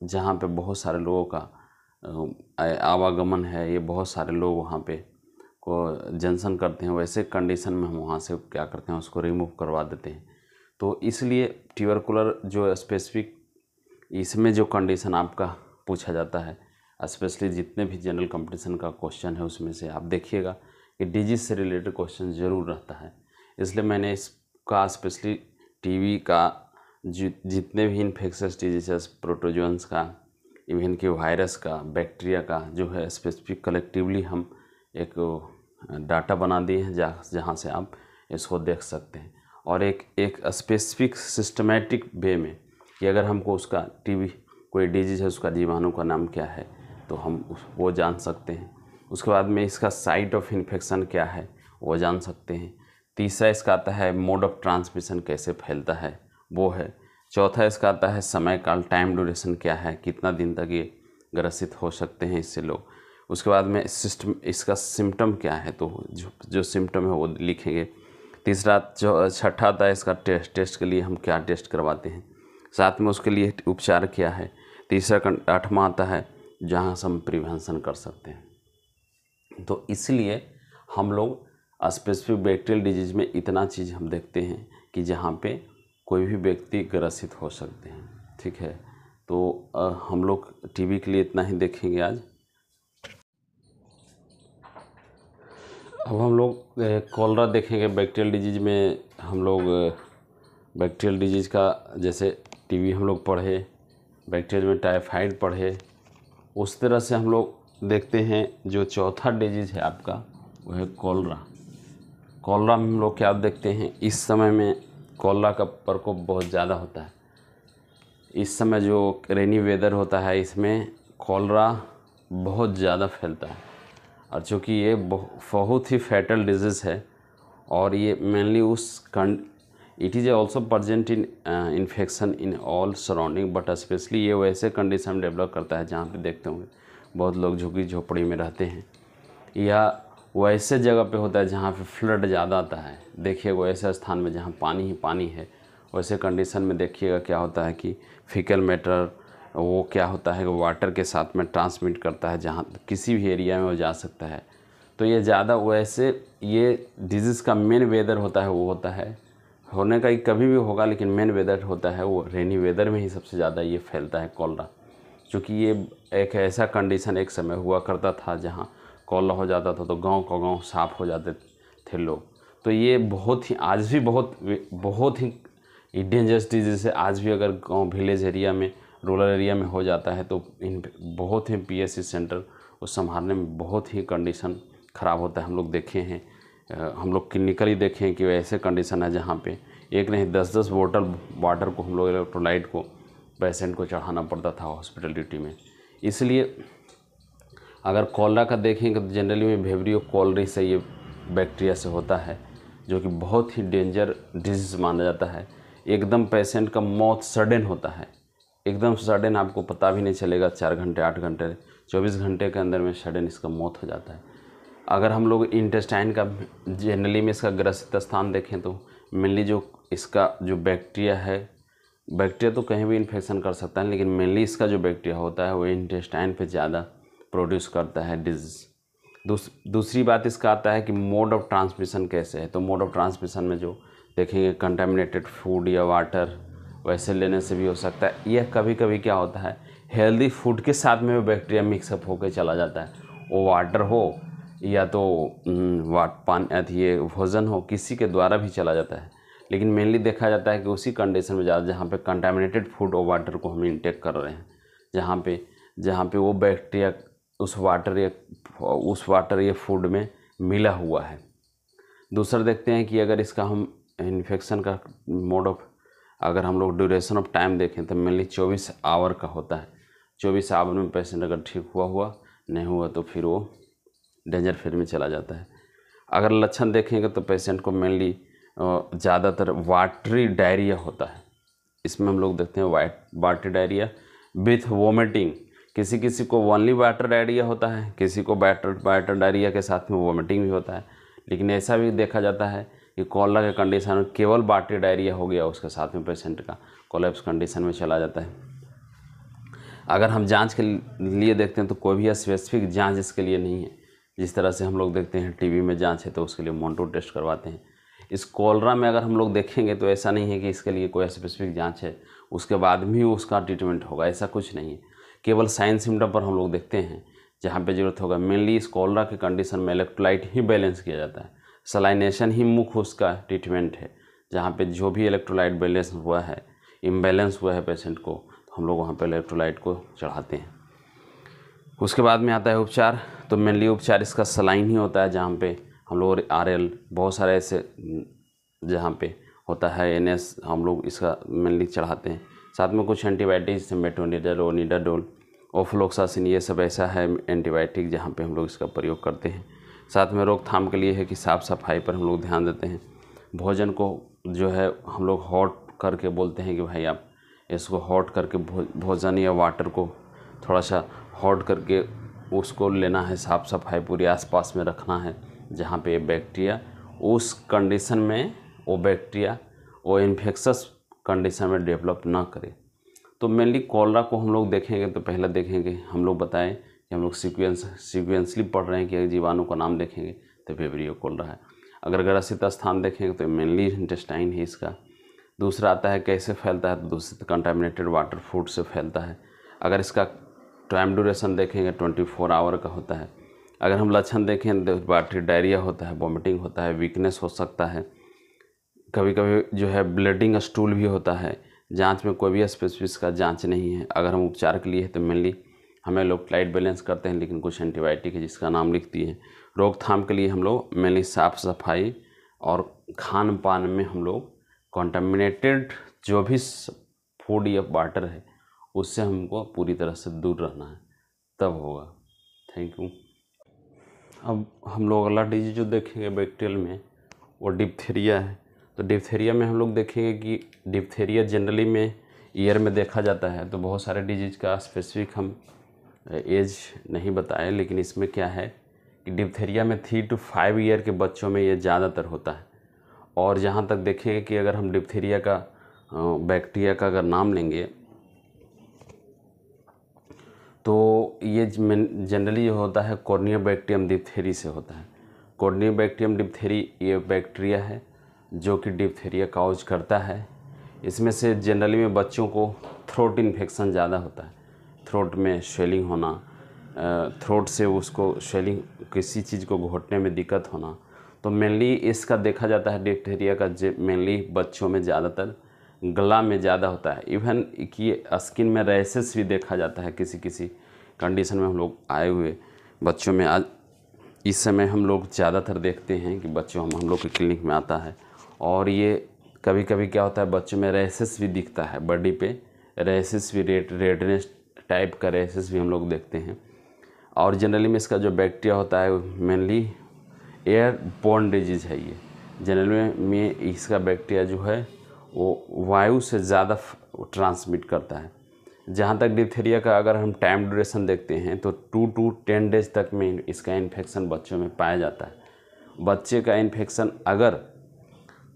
[SPEAKER 1] जहाँ पे बहुत सारे लोगों का आवागमन है, ये बहुत सारे लोग वहाँ पे को जंक्शन करते हैं, वैसे कंडीशन में हम वहाँ से क्या करते हैं, उसको रिमूव करवा देते हैं। तो इसलिए ट्यूबरकुलर जो स्पेसिफिक इसमें जो कंडीशन आपका पूछा जाता है स्पेशली जितने भी जनरल कंपटीशन का क्वेश्चन है, उसमें से आप देखिएगा कि डिज़ीज़ से रिलेटेड क्वेश्चन ज़रूर रहता है। इसलिए मैंने इसका स्पेशली टीवी का जितने भी इन्फेक्शस डिजीजेस प्रोटोजोन्स का इवन के वायरस का बैक्टीरिया का, जो है स्पेसिफिक कलेक्टिवली हम एक डाटा बना दिए हैं जहाँ जहाँ से आप इसको देख सकते हैं। और एक एक स्पेसिफिक सिस्टमेटिक वे में कि अगर हमको उसका टीबी कोई डिज़ीज़ है, उसका जीवाणु का नाम क्या है तो हम वो जान सकते हैं। उसके बाद में इसका साइट ऑफ़ इन्फेक्शन क्या है, वो जान सकते हैं। तीसरा इसका आता है मोड ऑफ़ ट्रांसमिशन कैसे फैलता है? वो है, चौथा इसका आता है, समय काल टाइम ड्यूरेशन क्या है? कितना दिन तक ये ग्रसित हो सकते हैं इससे लोग? उसके बाद में सिस्टम इसका सिम्टम क्या है? तो जो जो सिम्टम है वो लिखेंगे। तीसरा, जो, छठा आता है इसका टेस्ट टेस्ट के लिए हम क्या टेस्ट करवाते हैं? साथ में उसके लिए उपचार क्या है? तीसरा आठवां आता है, जहाँ से हम प्रिवेंशन कर सकते हैं। तो इसलिए हम लोग स्पेसिफिक बैक्टीरियल डिज़ीज़ में इतना चीज़ हम देखते हैं कि जहाँ पे कोई भी व्यक्ति ग्रसित हो सकते हैं, ठीक है? तो हम लोग टीबी के लिए इतना ही देखेंगे आज। अब हम लोग कॉलरा देखेंगे बैक्टीरियल डिज़ीज़ में। हम लोग बैक्टीरियल डिज़ीज़ का जैसे टीबी हम लोग पढ़े, बैक्टीरियल में टाइफाइड पढ़े, उस तरह से हम लोग देखते हैं जो चौथा डिज़ीज़ है आपका, वो है कॉलरा। कॉलरा में हम लोग क्या देखते हैं, इस समय में कॉलरा का प्रकोप बहुत ज़्यादा होता है। इस समय जो रेनी वेदर होता है, इसमें कॉलरा बहुत ज़्यादा फैलता है। और चूँकि ये बहुत ही फैटल डिज़ीज़ है, और ये मेनली उस कंड it is also present in infection in all surrounding but specially ये वैसे कंडीशन डेवलप करता है जहाँ पे देखते होंगे। बहुत लोग झुकी झोपड़ी में रहते हैं, या वैसे जगह पे होता है जहाँ पे फ्लड ज़्यादा आता है। देखिए वो ऐसे स्थान में जहाँ पानी ही पानी है। वैसे कंडीशन में देखिएगा क्या होता है कि फिकल मैटर वो क्या होता है कि वाटर के साथ में ट्रांसमिट करता है जहाँ किसी भी एरिया में वो जा सकता है। तो ये ज़्यादा वैसे ये डिज़ीज़ का मेन वेदर होता है, वो होता है। होने का ही कभी भी होगा, लेकिन मेन वेदर होता है, वो रेनी वेदर में ही सबसे ज़्यादा ये फैलता है कॉलरा क्योंकि ये एक ऐसा कंडीशन एक समय हुआ करता था जहाँ कॉलरा हो जाता था तो गाँव का गाँव साफ़ हो जाते थे लोग। तो ये बहुत ही, आज भी बहुत बहुत ही डेंजरस डिज़ीज़ है। आज भी अगर गाँव विलेज एरिया में रूरल एरिया में हो जाता है तो इन बहुत ही पीएससी सेंटर उस संभालने में बहुत ही कंडीशन ख़राब होता है। हम लोग देखे हैं हम लोग क्लिनिकली हैं कि ऐसे कंडीशन है जहाँ पे एक नहीं दस दस बोटल वाटर को हम लोग इलेक्ट्रोलाइट को पेशेंट को चढ़ाना पड़ता था हॉस्पिटल ड्यूटी में। इसलिए अगर कॉलरा का देखेंगे तो जनरली में भेवरियो कॉलरी से ये बैक्टीरिया से होता है, जो कि बहुत ही डेंजर डिज़ीज़ माना जाता है। एकदम पेशेंट का मौत सडन होता है। एकदम सडन आपको पता भी नहीं चलेगा, चार घंटे, आठ घंटे, चौबीस घंटे के अंदर में सडन इसका मौत हो जाता है। अगर हम लोग इंटेस्टाइन का जनरली में इसका ग्रसित स्थान देखें तो मेनली जो इसका जो बैक्टीरिया है, बैक्टीरिया तो कहीं भी इन्फेक्शन कर सकता है, लेकिन मेनली इसका जो बैक्टीरिया होता है वो इंटेस्टाइन पे ज़्यादा प्रोड्यूस करता है डिज़ीज़ दूस, दूसरी बात इसका आता है कि मोड ऑफ़ ट्रांसमिशन कैसे है? तो मोड ऑफ़ ट्रांसमिशन में जो देखेंगे कंटेमिनेटेड फ़ूड या वाटर वैसे लेने से भी हो सकता है। यह कभी कभी क्या होता है? हेल्दी फ़ूड के साथ में भी बैक्टीरिया मिक्सअप होकर चला जाता है। वो वाटर हो या तो वाट पानी ये भोजन हो किसी के द्वारा भी चला जाता है। लेकिन मेनली देखा जाता है कि उसी कंडीशन में ज़्यादा जहाँ पे कंटामिनेटेड फ़ूड और वाटर को हम इंटेक कर रहे हैं जहाँ पे जहाँ पे वो बैक्टीरिया उस वाटर या, उस वाटर या फ़ूड में मिला हुआ है। दूसरा देखते हैं कि अगर इसका हम इन्फेक्शन का मोड ऑफ़ अगर हम लोग ड्यूरेशन ऑफ़ टाइम देखें तो मेनली चौबीस आवर का होता है। चौबीस आवर में पेशेंट अगर ठीक हुआ हुआ, नहीं हुआ तो फिर वो डेंजर फ़ेज़ में चला जाता है। अगर लक्षण देखेंगे तो पेशेंट को मेनली ज़्यादातर वाटरी डायरिया होता है। इसमें हम लोग देखते हैं white watery diarrhoea with vomiting किसी किसी को ओनली वाटर डायरिया होता है, किसी को बैटर वाटर डायरिया के साथ में वोमिटिंग भी होता है। लेकिन ऐसा भी देखा जाता है कि कॉलरा के कंडीशन में केवल वाटर डायरिया हो गया उसके साथ में पेशेंट का कोलेप्स कंडीशन में चला जाता है। अगर हम जाँच के लिए देखते हैं तो कोई भी स्पेसिफिक जाँच इसके लिए नहीं है। जिस तरह से हम लोग देखते हैं टीबी में जाँच है तो उसके लिए मोन्टो टेस्ट करवाते हैं। इस कॉलरा में अगर हम लोग देखेंगे तो ऐसा नहीं है कि इसके लिए कोई स्पेसिफिक जाँच है, उसके बाद भी उसका ट्रीटमेंट होगा, ऐसा कुछ नहीं है। केवल साइन सिम्टम पर हम लोग देखते हैं, जहाँ पे ज़रूरत होगा मेनली इस कॉलरा के कंडीशन में इलेक्ट्रोलाइट ही बैलेंस किया जाता है। सलाइनेशन ही मुख्य उसका ट्रीटमेंट है, जहाँ पे जो भी इलेक्ट्रोलाइट बैलेंस हुआ है इम्बैलेंस हुआ है पेशेंट को तो हम लोग वहाँ पे इलेक्ट्रोलाइट को चढ़ाते हैं। उसके बाद में आता है उपचार तो मेनली उपचार इसका सलाइन ही होता है, जहाँ पे हम लोग आर एल बहुत सारे ऐसे, जहाँ पे होता है एन एस हम लोग इसका मेनली चढ़ाते हैं। साथ में कुछ एंटीबायोटिक जैसे मेटोनिडाल ओनिडाडोल ओफ्लोक्सासिन ये सब ऐसा है एंटीबायोटिक जहाँ पे हम लोग इसका प्रयोग करते हैं। साथ में रोकथाम के लिए है कि साफ़ सफ़ाई पर हम लोग ध्यान देते हैं। भोजन को जो है हम लोग हॉट करके बोलते हैं कि भाई आप इसको हॉट करके भोजन या वाटर को थोड़ा सा हॉट करके उसको लेना है साफ़ सफ़ाई पूरी आसपास में रखना है, जहाँ पे बैक्टीरिया उस कंडीशन में वो बैक्टीरिया वो इन्फेक्शस कंडीशन में डेवलप ना करे। तो मेनली कॉलरा को हम लोग देखेंगे तो पहले देखेंगे, हम लोग बताएँ कि हम लोग सीक्वेंस सीक्वेंसली पढ़ रहे हैं कि जीवाणु का नाम देखेंगे तो फेबरियो कॉलरा है। अगर ग्रसित स्थान देखेंगे तो मेनली इंटेस्टाइन है इसका। दूसरा आता है कैसे फैलता है तो दूसरे कंटामिनेटेड वाटर फ़ूड से फैलता है। अगर इसका टाइम ड्यूरेशन देखेंगे ट्वेंटी फोर आवर का होता है। अगर हम लक्षण देखें तो बाटी डायरिया होता है वॉमिटिंग होता है वीकनेस हो सकता है। कभी कभी जो है ब्लडिंग स्टूल भी होता है, जाँच में कोई भी स्पेसिफिक का जाँच नहीं है। अगर हम उपचार के लिए तो मेनली हमें लोग लाइट बैलेंस करते हैं, लेकिन कुछ एंटीबायोटिक है जिसका नाम लिखती है। रोकथाम के लिए हम लोग मेनली साफ़ सफ़ाई और खान पान में हम लोग कॉन्टामिनेटेड जो भी फ़ूड या वाटर है, उससे हमको पूरी तरह से दूर रहना है। तब होगा। थैंक यू अब हम लोग अगला डिज़ीज़ जो देखेंगे बैक्टीरियल में, वो डिप्थेरिया है। तो डिप्थेरिया में हम लोग देखेंगे कि डिप्थेरिया जनरली में ईयर में देखा जाता है। तो बहुत सारे डिज़ीज़ का स्पेसिफिक हम एज नहीं बताए, लेकिन इसमें क्या है कि डिप्थेरिया में थ्री टू फाइव ईयर के बच्चों में ये ज़्यादातर होता है। और जहाँ तक देखेंगे कि अगर हम डिप्थेरिया का बैक्टीरिया का अगर नाम लेंगे तो ये जनरली होता है कॉर्नियो बैक्टीरियम डिप्थेरी से होता है। कॉर्नियो बैक्टीरियम डिप्थेरी ये बैक्टीरिया है। जो कि डिप्थेरिया काउज करता है, इसमें से जनरली में बच्चों को थ्रोट इन्फेक्शन ज़्यादा होता है। थ्रोट में स्वेलिंग होना थ्रोट से उसको स्वेलिंग किसी चीज़ को घोटने में दिक्कत होना तो मेनली इसका देखा जाता है डिप्थेरिया का मेनली बच्चों में ज़्यादातर, गला में ज़्यादा होता है। इवन कि स्किन में रैसेस भी देखा जाता है किसी किसी कंडीशन में हम लोग आए हुए बच्चों में। आज इस समय हम लोग ज़्यादातर देखते हैं कि बच्चों, हम हम लोग के क्लिनिक में आता है। और ये कभी कभी क्या होता है, बच्चों में रेसेस भी दिखता है बॉडी पे। रेसेस भी रेड रेडनेस टाइप का रेसेस भी हम लोग देखते हैं। और जनरली में इसका जो बैक्टीरिया होता है, मेनली एयर बोर्न डिज़ीज़ है ये। जनरल में इसका बैक्टीरिया जो है, वो वायु से ज़्यादा ट्रांसमिट करता है। जहाँ तक डिप्थेरिया का अगर हम टाइम ड्यूरेशन देखते हैं तो टू टू टेन डेज़ तक में इसका इन्फेक्शन बच्चों में पाया जाता है। बच्चे का इन्फेक्शन अगर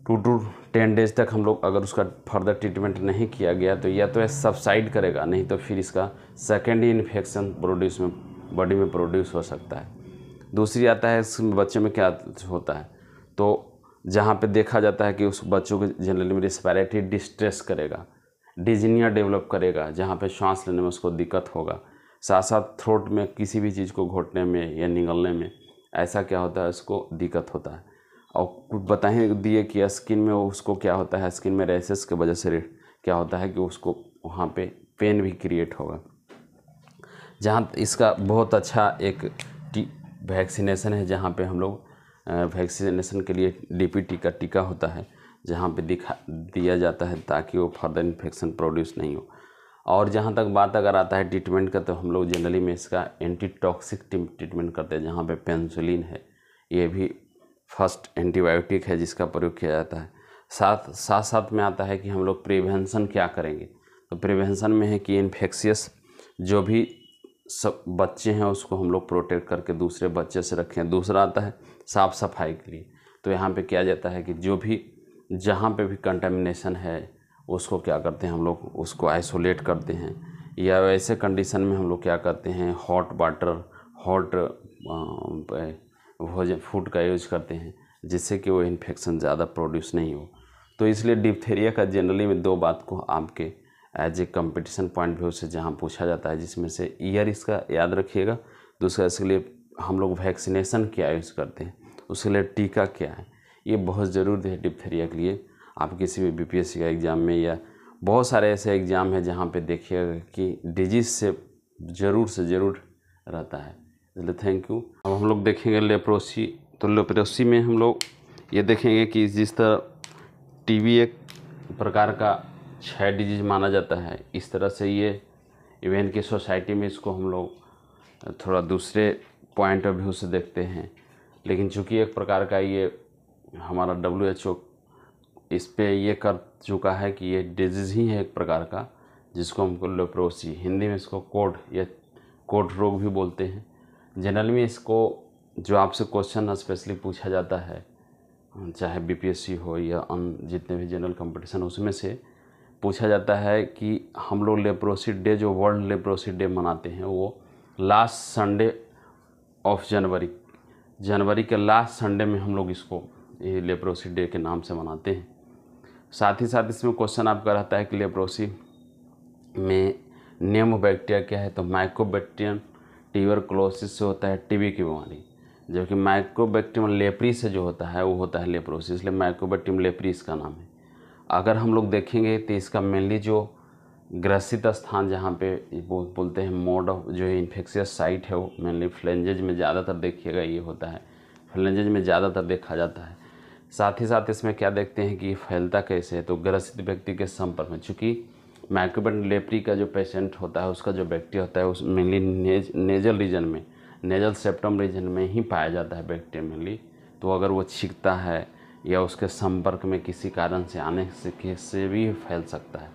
[SPEAKER 1] टू टू टेन डेज़ तक हम लोग अगर उसका फर्दर ट्रीटमेंट नहीं किया गया तो या तो यह सबसाइड करेगा, नहीं तो फिर इसका सेकेंड इन्फेक्शन प्रोड्यूस में बॉडी में प्रोड्यूस हो सकता है। दूसरी आता है इस बच्चे में क्या होता है? तो जहाँ पे देखा जाता है कि उस बच्चों को जनरली में रिस्पायरेटरी डिस्ट्रेस करेगा डिजनिया डेवलप करेगा, जहाँ पे सांस लेने में उसको दिक्कत होगा। साथ साथ थ्रोट में किसी भी चीज़ को घोटने में या निगलने में ऐसा क्या होता है? उसको दिक्कत होता है। और कुछ बताएँ दिए कि स्किन में उसको क्या होता है? स्किन में रेसेस की वजह से क्या होता है कि उसको वहाँ पे पेन भी क्रिएट होगा। जहाँ इसका बहुत अच्छा एक वैक्सीनेशन है, जहाँ पे हम लोग वैक्सीनेशन के लिए डीपीटी का टीका होता है, जहाँ पे दिखा दिया जाता है ताकि वो फर्दर इन्फेक्शन प्रोड्यूस नहीं हो। और जहाँ तक बात अगर आता है ट्रीटमेंट का तो हम लोग जनरली में इसका एंटीटॉक्सिक ट्रीटमेंट करते हैं, जहाँ पे पेंसुलिन है, ये भी फ़र्स्ट एंटीबायोटिक है जिसका प्रयोग किया जाता है। साथ साथ साथ में आता है कि हम लोग प्रिवेंशन क्या करेंगे? तो प्रिवेंशन में है कि इन्फेक्शियस, जो भी सब बच्चे हैं उसको हम लोग प्रोटेक्ट करके दूसरे बच्चे से रखें। दूसरा आता है साफ़ सफ़ाई के लिए। तो यहाँ पे किया जाता है कि जो भी, जहाँ पे भी कंटेमिनेशन है, उसको क्या करते हैं हम लोग, उसको आइसोलेट करते हैं। या वैसे कंडीशन में हम लोग क्या करते हैं हॉट वाटर हॉट भोजन फ़ूड का यूज़ करते हैं, जिससे कि वो इन्फेक्शन ज़्यादा प्रोड्यूस नहीं हो। तो इसलिए डिप्थेरिया का जनरली में दो बात को आपके as a competition point view से जहाँ पूछा जाता है, जिसमें से ईयर इसका याद रखिएगा। दूसरा, इसके लिए हम लोग वैक्सीनेशन क्या यूज़ करते हैं, उसके लिए टीका क्या है, ये बहुत ज़रूरी है डिप्थेरिया के लिए। आप किसी भी बीपीएससी का एग्ज़ाम में या बहुत सारे ऐसे एग्ज़ाम हैं जहाँ पे देखिएगा कि डिज़ीज़ से ज़रूर से ज़रूर रहता है। इसलिए थैंक यू अब हम लोग देखेंगे लेप्रोसी तो लेप्रोसी में हम लोग ये देखेंगे कि जिस तरह टीबी एक प्रकार का छः डिज़ीज़ माना जाता है। इस तरह से ये इवन की सोसाइटी में इसको हम लोग थोड़ा दूसरे पॉइंट ऑफ़ व्यू से देखते हैं। लेकिन चूँकि एक प्रकार का ये हमारा डब्ल्यू एच ओ इस पर ये कर चुका है कि ये डिज़ीज़ ही है एक प्रकार का, जिसको हमको लेप्रोसी हिंदी में इसको कोड या कोड रोग भी बोलते हैं। जनरल में इसको जो आपसे क्वेश्चन स्पेशली पूछा जाता है, चाहे बीपीएससी हो या अन जितने भी जनरल कंपटीशन उसमें से पूछा जाता है कि हम लोग लेप्रोसी डे जो वर्ल्ड लेप्रोसी डे मनाते हैं, वो लास्ट संडे ऑफ़ जनवरी जनवरी के लास्ट संडे में हम लोग इसको, ये लेप्रोसी डे के नाम से मनाते हैं। साथ ही साथ इसमें क्वेश्चन आपका रहता है कि लेप्रोसी में नेमो बैक्टीरिया क्या है तो माइक्रोबैक्टीरियम ट्यूबरक्लोसिस से होता है टीबी की बीमारी, जबकि माइक्रोबैक्टीरियम लेप्री से जो होता है, वो होता है लेप्रोसिस इसलिए माइक्रोबैक्टीरियम लेप्री इसका नाम है। अगर हम लोग देखेंगे तो इसका मेनली जो ग्रसित स्थान जहाँ पे वो बोलते हैं मोड ऑफ़, जो इन्फेक्शियस साइट है वो मेनली फ्लेंजेज में ज़्यादातर देखिएगा ये होता है फ्लेंजेज में ज़्यादातर देखा जाता है। साथ ही साथ इसमें क्या देखते हैं कि फैलता कैसे है तो ग्रसित व्यक्ति के संपर्क में, चूँकि माइक्रोबेट लेप्री का जो पेशेंट होता है, उसका जो बैक्टीरिया होता है, उस मेनली नेज नेजल रीजन में नेजल सेप्टम रीजन में ही पाया जाता है बैक्टीरिया मेनली तो अगर वो छींकता है या उसके संपर्क में किसी कारण से आने से से भी फैल सकता है।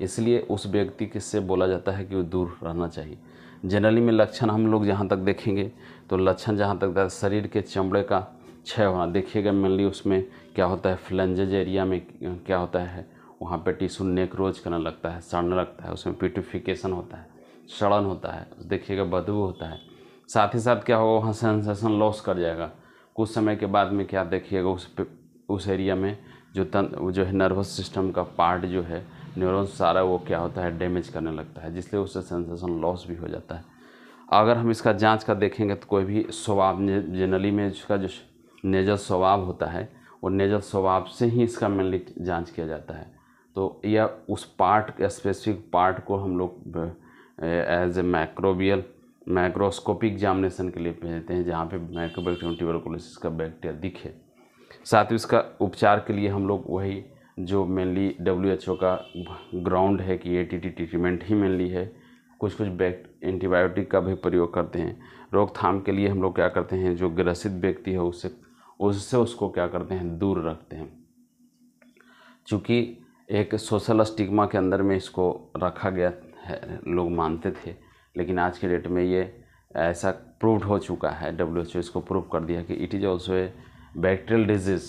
[SPEAKER 1] इसलिए उस व्यक्ति के से बोला जाता है कि वो दूर रहना चाहिए। जनरली में लक्षण हम लोग जहाँ तक देखेंगे तो लक्षण जहाँ तक शरीर के चमड़े का क्षय होना, देखिएगा मेनली उसमें क्या होता है फ्लेंजेज एरिया में क्या होता है वहाँ पे टिश्यू नेक्रोज करने लगता है, सड़ने लगता है, उसमें पिटिफिकेशन होता है, सड़न होता है देखिएगा बदबू होता है। साथ ही साथ क्या होगा, वहाँ सेंसेशन लॉस कर जाएगा। कुछ समय के बाद में क्या देखिएगा, उस उस एरिया में जो तन जो है नर्वस सिस्टम का पार्ट जो है न्यूरॉन्स सारा वो क्या होता है डैमेज करने लगता है, जिससे उससे सेंसेशन लॉस भी हो जाता है। अगर हम इसका जाँच का देखेंगे तो कोई भी स्वभाव जनरली में इसका जो नेजल स्वभाव होता है, वो नेजल स्वभाव से ही इसका मेनली जाँच किया जाता है। तो यह उस पार्ट स्पेसिफिक पार्ट को हम लोग as a microbial microscopic examination के लिए भेजते हैं, जहाँ पे माइक्रोबैक्टीरियम ट्यूबरकुलोसिस का बैक्टीरिया दिखे। साथ ही उसका उपचार के लिए हम लोग वही जो मेनली डब्ल्यू एच ओ का ग्राउंड है कि ए टी टी ट्रीटमेंट ही मेनली है कुछ कुछ बैक एंटीबायोटिक का भी प्रयोग करते हैं। रोकथाम के लिए हम लोग क्या करते हैं, जो ग्रसित व्यक्ति है उससे उससे उसको क्या करते हैं, दूर रखते हैं। चूँकि एक सोशल स्टिग्मा के अंदर में इसको रखा गया है, लोग मानते थे। लेकिन आज के डेट में ये ऐसा प्रूव्ड हो चुका है डब्ल्यू एच ओ इसको प्रूव कर दिया कि it is also a bacterial disease.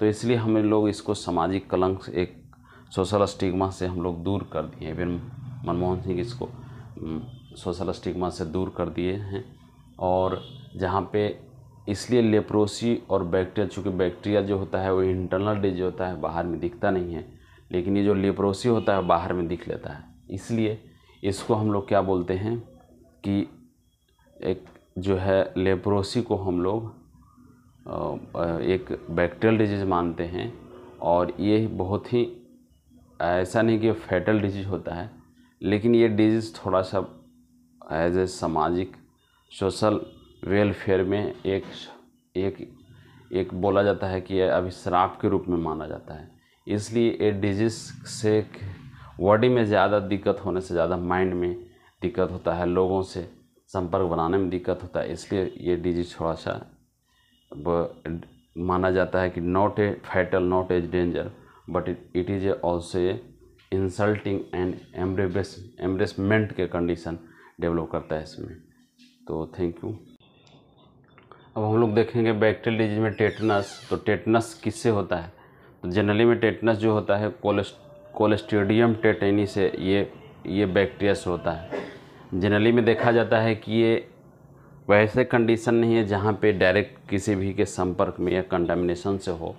[SPEAKER 1] तो इसलिए हमें लोग इसको सामाजिक कलंक एक सोशल स्टिग्मा से हम लोग दूर कर दिए इवन मनमोहन सिंह इसको सोशल स्टिग्मा से दूर कर दिए हैं। और जहाँ पे इसलिए लेप्रोसी और बैक्टीरिया, चूँकि बैक्टीरिया जो होता है वो इंटरनल डिज होता है, बाहर में दिखता नहीं है। लेकिन ये जो लेप्रोसी होता है, बाहर में दिख लेता है। इसलिए इसको हम लोग क्या बोलते हैं कि एक जो है, लेप्रोसी को हम लोग एक बैक्टीरियल डिज़ीज़ मानते हैं और ये बहुत ही, ऐसा नहीं कि फैटल डिज़ीज़ होता है, लेकिन ये डिज़ीज़ थोड़ा सा, एज ए सामाजिक, सोशल वेलफेयर में एक एक एक बोला जाता है कि अभी श्राप के रूप में माना जाता है। इसलिए ये डिज़ीज़ से बॉडी में ज़्यादा दिक्कत होने से, ज़्यादा माइंड में दिक्कत होता है, लोगों से संपर्क बनाने में दिक्कत होता है। इसलिए ये डिज़ीज़ थोड़ा सा माना जाता है कि not a fatal not as danger but it is a also a insulting and embrace embarrassment के कंडीशन डेवलप करता है इसमें। तो थैंक यू अब हम लोग देखेंगे बैक्टीरियल डिज़ीज़ में टेटनस तो टेटनस किससे होता है? जनरली में टेटनस जो होता है कोलेस्ट्रीडियम टेटेनी से ये ये बैक्टीरिया से होता है। जनरली में देखा जाता है कि ये वैसे कंडीशन नहीं है जहाँ पे डायरेक्ट किसी भी के संपर्क में या कंटामिनेशन से हो।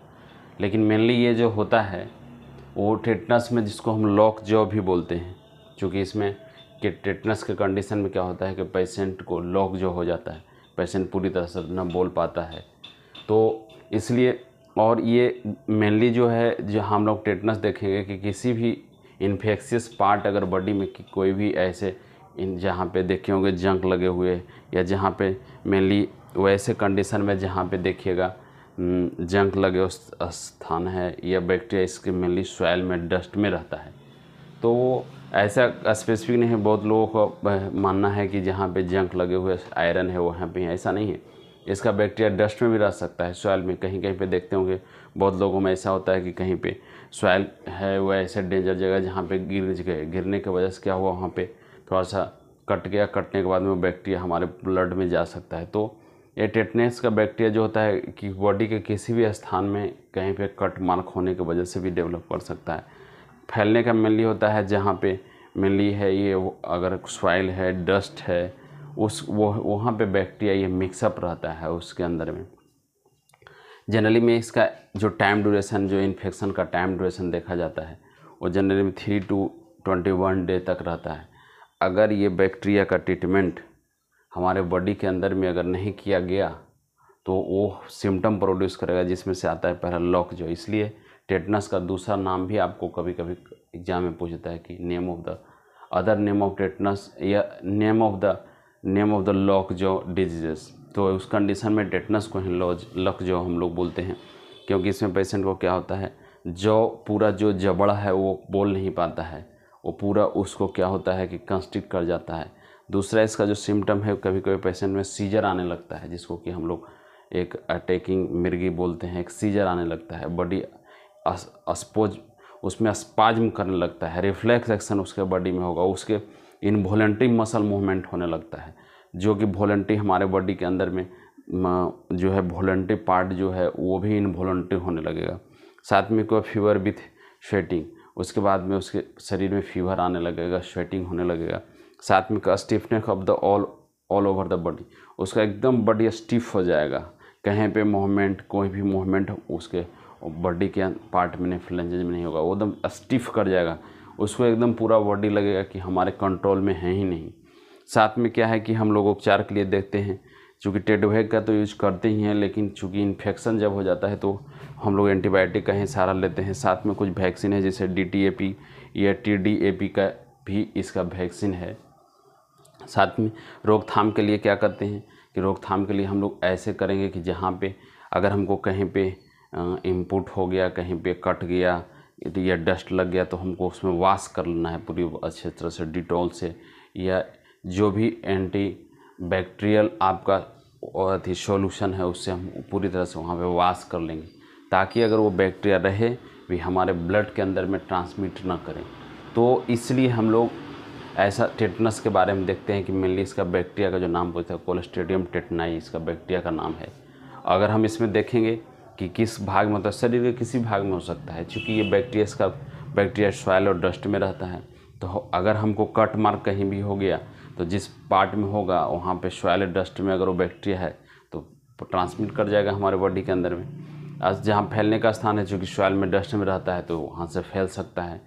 [SPEAKER 1] लेकिन मेनली ये जो होता है, वो टेटनस में जिसको हम लॉक जॉ भी बोलते हैं, क्योंकि इसमें कि टेटनस के कंडीशन में क्या होता है कि पेशेंट को लॉक जो हो जाता है। पेशेंट पूरी तरह से न बोल पाता है। तो इसलिए और ये मेनली जो है, जो हम लोग टेटनस देखेंगे कि किसी भी इन्फेक्शियस पार्ट अगर बॉडी में कोई भी ऐसे इन जहाँ पे देखे होंगे जंक लगे हुए, या जहाँ पे मेनली वैसे कंडीशन में जहाँ पे देखिएगा जंक लगे उस स्थान है, या बैक्टीरिया इसके मेनली सॉइल में डस्ट में रहता है। तो वो ऐसा स्पेसिफिक नहीं है, बहुत लोगों को मानना है कि जहाँ पे जंक लगे हुए आयरन है, वहाँ पे ऐसा नहीं है। इसका बैक्टीरिया डस्ट में भी रह सकता है सॉयल में। कहीं कहीं पे देखते होंगे, बहुत लोगों में ऐसा होता है कि कहीं पे सॉयल है, वो ऐसे डेंजर जगह जहाँ पे गिर गए गिरने की वजह से क्या हुआ वहाँ पे थोड़ा सा कट गया। कटने के बाद में बैक्टीरिया हमारे ब्लड में जा सकता है। तो ये टेटनेस का बैक्टीरिया जो होता है कि बॉडी के किसी भी स्थान में कहीं पे कट मार्क होने की वजह से भी डेवलप कर सकता है। फैलने का मेनली होता है जहाँ पे मेनली है ये, अगर सॉइल है डस्ट है उस, वो, वहाँ पे बैक्टीरिया ये मिक्सअप रहता है उसके अंदर में। जनरली में इसका जो टाइम ड्यूरेशन जो इन्फेक्शन का टाइम ड्यूरेशन देखा जाता है, वो जनरली में three to twenty one day तक रहता है। अगर ये बैक्टीरिया का ट्रीटमेंट हमारे बॉडी के अंदर में अगर नहीं किया गया तो वो सिम्टम प्रोड्यूस करेगा, जिसमें से आता है पहला लॉक जो। इसलिए टेटनस का दूसरा नाम भी आपको कभी कभी एग्ज़ाम में पूछता है कि name of the other name of tetanus या name of the name of the lock जो डिजीजेस। तो उस कंडीशन में टेटनस को लॉज लक जो हम लोग बोलते हैं, क्योंकि इसमें पेशेंट को क्या होता है, जो पूरा जो जबड़ा है वो बोल नहीं पाता है। वो पूरा उसको क्या होता है कि कंस्टिक कर जाता है। दूसरा इसका जो सिम्टम है कभी कभी पेशेंट में सीजर आने लगता है, जिसको कि हम लोग एक अटैकिंग मिर्गी बोलते हैं, एक सीजर आने लगता है। बॉडी अस्पोज उसमें अस्पाज्म करने लगता है। रिफ्लेक्स एक्शन उसके बॉडी में होगा। उसके इनवॉलेंट्री मसल मूवमेंट होने लगता है, जो कि वॉलेंट्री हमारे बॉडी के अंदर में जो है वॉलेंट्री पार्ट जो है, वो भी इनवॉलेंट्री होने लगेगा। साथ में कोई फीवर विथ स्वेटिंग उसके बाद में उसके शरीर में फीवर आने लगेगा स्वेटिंग होने लगेगा। साथ में का stiffness of the all all over the body उसका एकदम बॉडी स्टिफ हो जाएगा। कहीं पे मूवमेंट कोई भी मूवमेंट उसके बॉडी के पार्ट में नहीं फ्लेंजेज में नहीं होगा, वो एकदम स्टिफ कर जाएगा। उसको एकदम पूरा बॉडी लगेगा कि हमारे कंट्रोल में है ही नहीं। साथ में क्या है कि हम लोग उपचार के लिए देखते हैं, चूँकि टेडोवेग का तो यूज़ करते ही हैं, लेकिन चूँकि इन्फेक्शन जब हो जाता है तो हम लोग एंटीबायोटिक का ही सहारा लेते हैं। साथ में कुछ वैक्सीन है, जैसे डी टी ए पी या टी का भी इसका वैक्सीन है। साथ में रोकथाम के लिए क्या करते हैं कि रोकथाम के लिए हम लोग ऐसे करेंगे कि जहाँ पे अगर हमको कहीं पे इनपुट हो गया, कहीं पे कट गया या डस्ट लग गया तो हमको उसमें वाश कर लेना है पूरी अच्छे तरह से, डिटॉल से, या जो भी एंटी बैक्टीरियल आपका अथी सॉल्यूशन है उससे हम पूरी तरह से वहाँ पे वाश कर लेंगे, ताकि अगर वो बैक्टीरिया रहे भी हमारे ब्लड के अंदर में ट्रांसमिट ना करें। तो इसलिए हम लोग ऐसा टेटनस के बारे में देखते हैं कि मेनली इसका बैक्टीरिया का जो नाम बोलते हैं, कोलेस्ट्रेडियम टेटनाई, इसका बैक्टीरिया का नाम है। अगर हम इसमें देखेंगे कि किस भाग में मतलब शरीर के किसी भाग में हो सकता है। क्योंकि ये बैक्टीरिया का, बैक्टीरिया सॉयल और डस्ट में रहता है तो अगर हमको कट मार्क कहीं भी हो गया तो जिस पार्ट में होगा, वहाँ पे सॉयल डस्ट में अगर वो बैक्टीरिया है तो ट्रांसमिट कर जाएगा हमारे बॉडी के अंदर में। आज जहाँ फैलने का स्थान है, चूँकि सॉयल में डस्ट में रहता है तो वहाँ से फैल सकता है।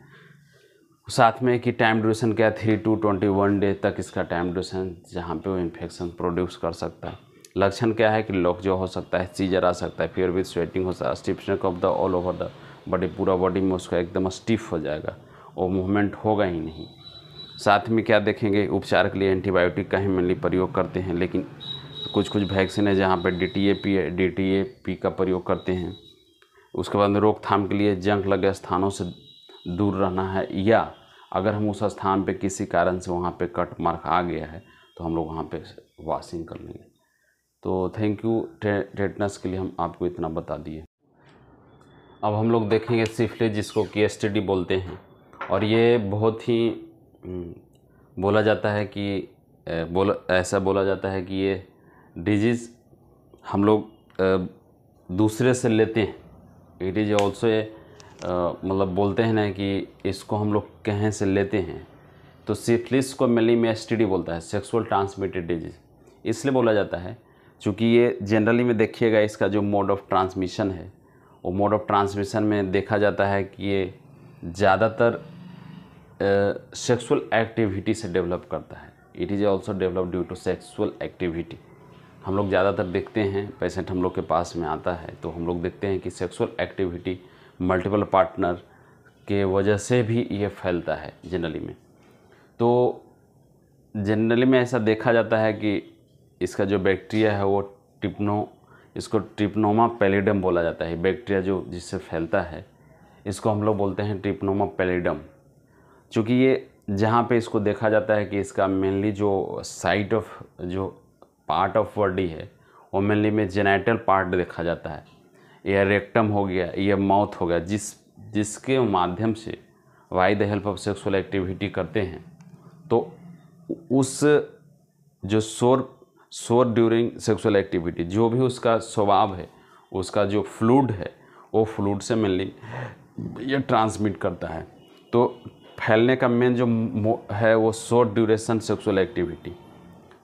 [SPEAKER 1] साथ में कि टाइम ड्यूरेशन क्या है? Three to twenty one day तक इसका टाइम ड्यूरेशन जहाँ पे वो इन्फेक्शन प्रोड्यूस कर सकता है। लक्षण क्या है कि लॉक जो हो सकता है सीजर आ सकता है फिर विथ स्वेटिंग हो सकता है stiffness of the all over the body पूरा बॉडी में उसका एकदम स्टिफ हो जाएगा, वो मूवमेंट होगा ही नहीं। साथ में क्या देखेंगे, उपचार के लिए एंटीबायोटिक का ही मेनली प्रयोग करते हैं, लेकिन कुछ कुछ वैक्सीन है जहाँ पर D T A P D T A P का प्रयोग करते हैं। उसके बाद रोकथाम के लिए जंक लगे स्थानों से दूर रहना है, या अगर हम उस स्थान पे किसी कारण से वहाँ पे कट मार्क आ गया है तो हम लोग वहाँ पे वॉशिंग कर लेंगे। तो थैंक यू टेटनस के लिए हम आपको इतना बता दिए। अब हम लोग देखेंगे सिफिलिस जिसको की एस बोलते हैं। और ये बहुत ही हम्म, बोला जाता है कि बोला ऐसा बोला जाता है कि ये डिज़ीज़ हम लोग दूसरे से लेते हैं। इट इज़ ऑल्सो मतलब बोलते हैं ना कि इसको हम लोग कहें से लेते हैं। तो सिफिलिस को मेनली में एस बोलता है सेक्सुअल ट्रांसमिटेड डिज़ीज़ इसलिए बोला जाता है चूँकि ये जनरली में देखिएगा इसका जो मोड ऑफ़ ट्रांसमिशन है, वो मोड ऑफ़ ट्रांसमिशन में देखा जाता है कि ये ज़्यादातर सेक्सुअल एक्टिविटी से डेवलप करता है। It is also develop due to sexual activity हम लोग ज़्यादातर देखते हैं पेशेंट हम लोग के पास में आता है तो हम लोग देखते हैं कि सेक्सुअल एक्टिविटी मल्टीपल पार्टनर के वजह से भी ये फैलता है जनरली में। तो जनरली में ऐसा देखा जाता है कि इसका जो बैक्टीरिया है वो टिप्नो इसको ट्रिप्नोमा पेलिडम बोला जाता है। बैक्टीरिया जो जिससे फैलता है, इसको हम लोग बोलते हैं ट्रिप्नोमा पेलिडम। चूँकि ये जहाँ पे इसको देखा जाता है कि इसका मेनली जो साइट ऑफ़ जो पार्ट ऑफ़ बॉडी है, वो मेनली में जेनाइटल पार्ट देखा जाता है। या रेक्टम हो गया, या माउथ हो गया, जिस, जिसके माध्यम से by the help of sexual activity करते हैं तो उस जो शोर शोर ड्यूरिंग सेक्सुअल एक्टिविटी, जो भी उसका स्वभाव है, उसका जो फ्लूड है, वो फ्लूड से मेनली ये ट्रांसमिट करता है। तो फैलने का मेन जो है वो शोर ड्यूरेशन सेक्सुअल एक्टिविटी।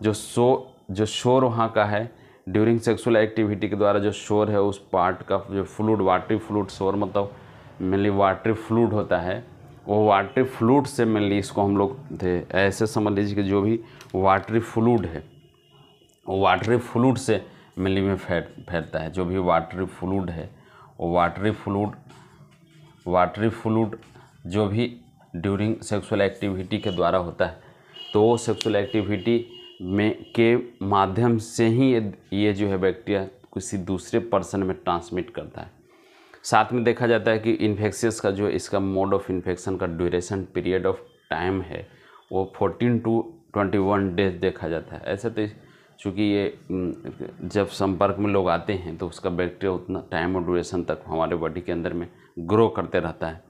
[SPEAKER 1] जो शो, जो शोर वहाँ का है, ड्यूरिंग सेक्सुअल एक्टिविटी के द्वारा जो शोर है, उस पार्ट का जो फ्लूड वाटरी फ्लूड शोर मतलब मेनली वाटरी फ्लूड होता है, वो वाटरी फ्लूड से मेनली इसको हम लोग थे, ऐसे समझ लीजिए कि जो भी वाटरी फ्लूड है वाटरी फ्लूड से मिली में फैल फैलता है। जो भी वाटरी फ्लूड है, वो वाटरी फ्लूड वाटरी फ्लूड जो भी ड्यूरिंग सेक्सुअल एक्टिविटी के द्वारा होता है तो सेक्सुअल एक्टिविटी में के माध्यम से ही ये ये जो है बैक्टीरिया किसी दूसरे पर्सन में ट्रांसमिट करता है। साथ में देखा जाता है कि इन्फेक्शियस का जो इसका मोड ऑफ़ इन्फेक्शन का ड्यूरेशन पीरियड ऑफ़ टाइम है, वो 14 टू 21 डेज़ देखा जाता है। ऐसे तो चूँकि ये जब संपर्क में लोग आते हैं तो उसका बैक्टीरिया उतना टाइम और ड्यूरेशन तक हमारे बॉडी के अंदर में ग्रो करते रहता है।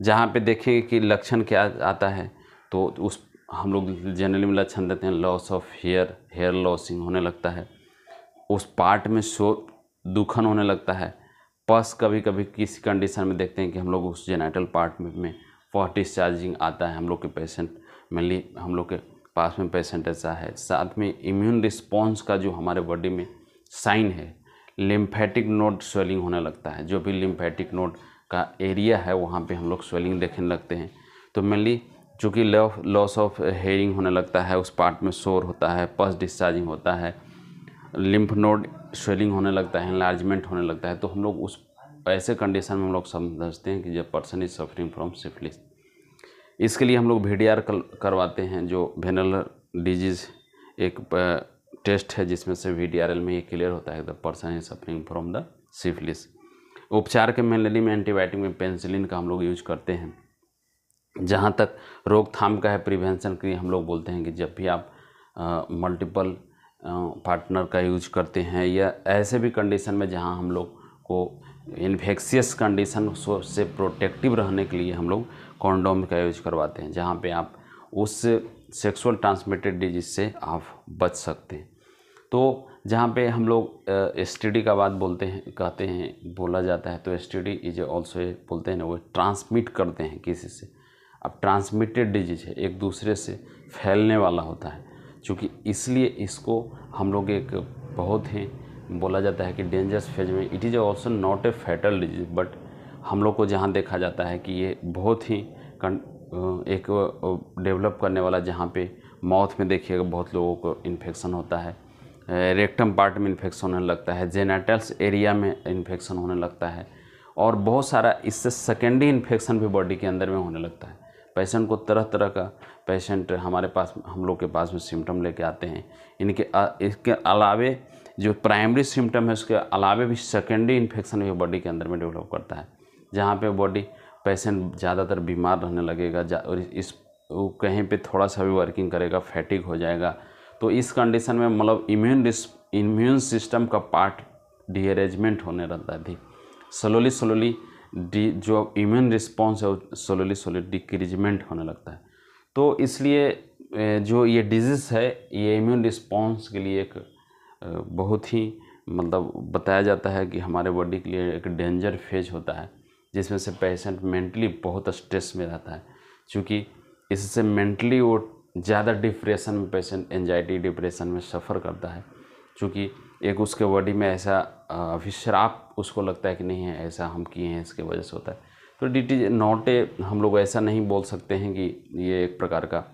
[SPEAKER 1] जहाँ पे देखेंगे कि लक्षण क्या आता है तो उस हम लोग जनरली में लक्षण देते हैं loss of hair hair losing होने लगता है। उस पार्ट में शोर दुखन होने लगता है। पस कभी कभी किसी कंडीशन में देखते हैं कि हम लोग उस जेनाइटल पार्ट में, पॉट डिस्चार्जिंग आता है हम लोग के पेशेंट मेनली हम लोग के पास में पेशेंट ऐसा है साथ में इम्यून रिस्पॉन्स का जो हमारे बॉडी में साइन है लिम्फेटिक नोड स्वेलिंग होने लगता है। जो भी लिम्फेटिक नोड का एरिया है, वहाँ पे हम लोग स्वेलिंग देखने लगते हैं। तो मेनली चूँकि लॉस ऑफ़ हेयरिंग होने लगता है, उस पार्ट में शोर होता है पस डिस्चार्जिंग होता है लिम्फ नोड स्वेलिंग होने लगता है इन्लार्जमेंट होने लगता है तो हम लोग उस, ऐसे कंडीशन में हम लोग समझते हैं कि जब person is suffering from syphilis इसके लिए हम लोग वी करवाते हैं, जो वेनल डिज़ीज़ एक टेस्ट है, जिसमें से वी में ये क्लियर होता है the person is suffering from the syphilis उपचार के मेनली में एंटीबायोटिक में पेंसिलिन का हम लोग यूज़ करते हैं। जहाँ तक रोकथाम का है प्रिवेंशन के लिए हम लोग बोलते हैं कि जब भी आप मल्टीपल पार्टनर का यूज़ करते हैं, या ऐसे भी कंडीशन में जहाँ हम लोग को इन्फेक्शियस कंडीशन से प्रोटेक्टिव रहने के लिए हम लोग कॉन्डोम का यूज़ करवाते हैं, जहाँ पे आप उस सेक्सुअल ट्रांसमिटेड डिज़ीज़ से आप बच सकते हैं। तो जहाँ पे हम लोग एसटीडी का बात बोलते हैं, कहते हैं, बोला जाता है तो S T D is also बोलते हैं ना, वो ट्रांसमिट करते हैं किसी से। अब ट्रांसमिटेड डिज़ीज़ है, एक दूसरे से फैलने वाला होता है, क्योंकि इसलिए इसको हम लोग एक बहुत ही, बोला जाता है कि डेंजरस फ़ेज़ में it is also not a fatal disease but हम लोग को जहाँ देखा जाता है कि ये बहुत ही एक डेवलप करने वाला जहाँ पे माउथ में देखिएगा बहुत लोगों को इन्फेक्शन होता है। रेक्टम पार्ट में इन्फेक्शन होने लगता है, जेनेटल्स एरिया में इन्फेक्शन होने लगता है और बहुत सारा इससे सेकेंडरी इन्फेक्शन भी बॉडी के अंदर में होने लगता है। पेशेंट को तरह तरह का पेशेंट हमारे पास, हम लोग के पास में सिम्टम लेके आते हैं। इनके इसके अलावे जो प्राइमरी सिम्टम है उसके अलावे भी सेकेंडरी इन्फेक्शन भी बॉडी के अंदर में डेवलप करता है। जहाँ पे बॉडी पेशेंट ज़्यादातर बीमार रहने लगेगा और इस कहीं पे थोड़ा सा भी वर्किंग करेगा फैटिक हो जाएगा। तो इस कंडीशन में मतलब इम्यून इम्यून सिस्टम का पार्ट डीअरेंजमेंट होने रहता थी स्लोली स्लोली डी, जो इम्यून रिस्पॉन्स है, वो स्लोली स्लोली डिक्रीजमेंट होने लगता है। तो इसलिए जो ये डिज़ीज़ है, ये इम्यून रिस्पॉन्स के लिए एक बहुत ही मतलब बताया जाता है कि हमारे बॉडी के लिए एक डेंजर फ़ेज़ होता है। जिसमें से पेशेंट मेंटली बहुत स्ट्रेस में रहता है। क्योंकि इससे मेंटली वो ज़्यादा डिप्रेशन में पेशेंट एनजाइटी डिप्रेशन में सफ़र करता है। क्योंकि एक उसके बॉडी में ऐसा अभिश्राप उसको लगता है कि नहीं है ऐसा हम किए हैं, इसके वजह से होता है। तो डी टी नॉट हम लोग ऐसा नहीं बोल सकते हैं कि ये एक प्रकार का,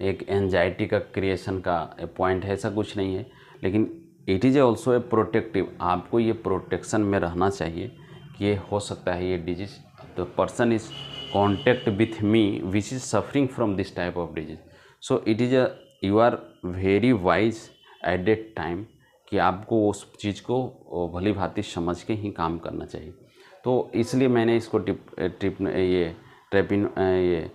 [SPEAKER 1] एक एनजाइटी का क्रिएशन का पॉइंट है, ऐसा कुछ नहीं है। लेकिन it is also a protective आपको ये प्रोटेक्शन में रहना चाहिए। ये हो सकता है ये disease the person is contact with me which is suffering from this type of disease so it is a, you are very wise at that time कि आपको उस चीज़ को भली भांति समझ के ही काम करना चाहिए। तो इसलिए मैंने इसको टिप ट्रिप, ये, ट्रेपिन ये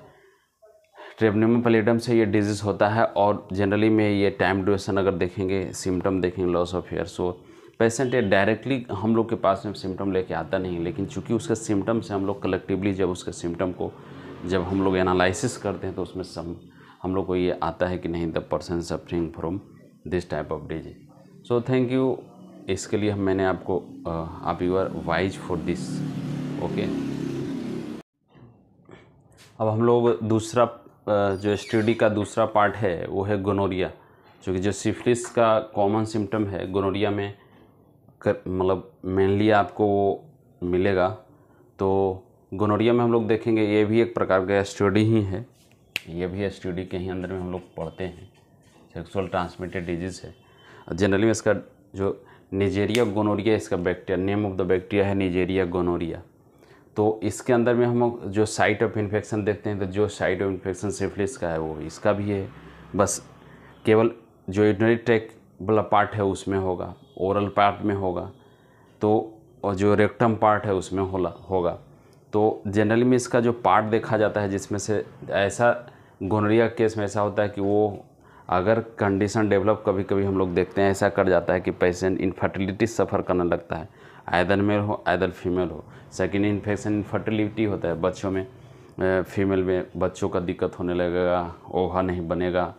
[SPEAKER 1] ट्रेबनियम पैलिडम से ये डिज़ीज़ होता है और जनरली में ये टाइम ड्यूरेशन अगर देखेंगे सिम्टम देखेंगे loss of hair so patient directly हम लोग के पास में सिम्टम लेके आता नहीं लेकिन चूँकि उसके सिम्टम से हम लोग कलेक्टिवली जब उसके सिम्टम को जब हम लोग एनालिसिस करते हैं तो उसमें सम, हम लोग को ये आता है कि नहीं the person suffering from this type of disease so thank you इसके लिए मैंने आपको आप you are wise for this okay अब हम लोग दूसरा जो स्टडी का दूसरा पार्ट है, वो है गोनोरिया जो जो सिफिलिस का कॉमन सिम्टम है गोनोरिया में मतलब मेनली आपको वो मिलेगा। तो गोनोरिया में हम लोग देखेंगे, ये भी एक प्रकार का स्टडी ही है। ये भी स्टडी के ही अंदर में हम लोग पढ़ते हैं। सेक्सुअल ट्रांसमिटेड डिज़ीज़ है। जनरली में इसका जो निजेरिया गोनोरिया इसका bacteria name of the bacteria है निजेरिया गोनोरिया तो इसके अंदर में हम जो साइट ऑफ़ इन्फेक्शन देखते हैं तो जो साइट ऑफ़ इन्फेक्शन सिफिलिस का है, वो इसका भी है। बस केवल जो यूरिनरी ट्रैक वाला पार्ट है, उसमें होगा। ओरल पार्ट में होगा तो और जो रेक्टम पार्ट है उसमें होला, होगा। तो जनरली में इसका जो पार्ट देखा जाता है, जिसमें से ऐसा गोनरिया केस में ऐसा होता है कि वो अगर कंडीशन डेवलप कभी कभी हम लोग देखते हैं, ऐसा कर जाता है कि पेशेंट इनफर्टिलिटी सफ़र करने लगता है। आयदर मेल हो आयदर फीमेल हो। सेकेंड इन्फेक्शन इनफर्टिलिटी होता है बच्चों में। फीमेल में बच्चों का दिक्कत होने लगेगा, ओहा नहीं बनेगा।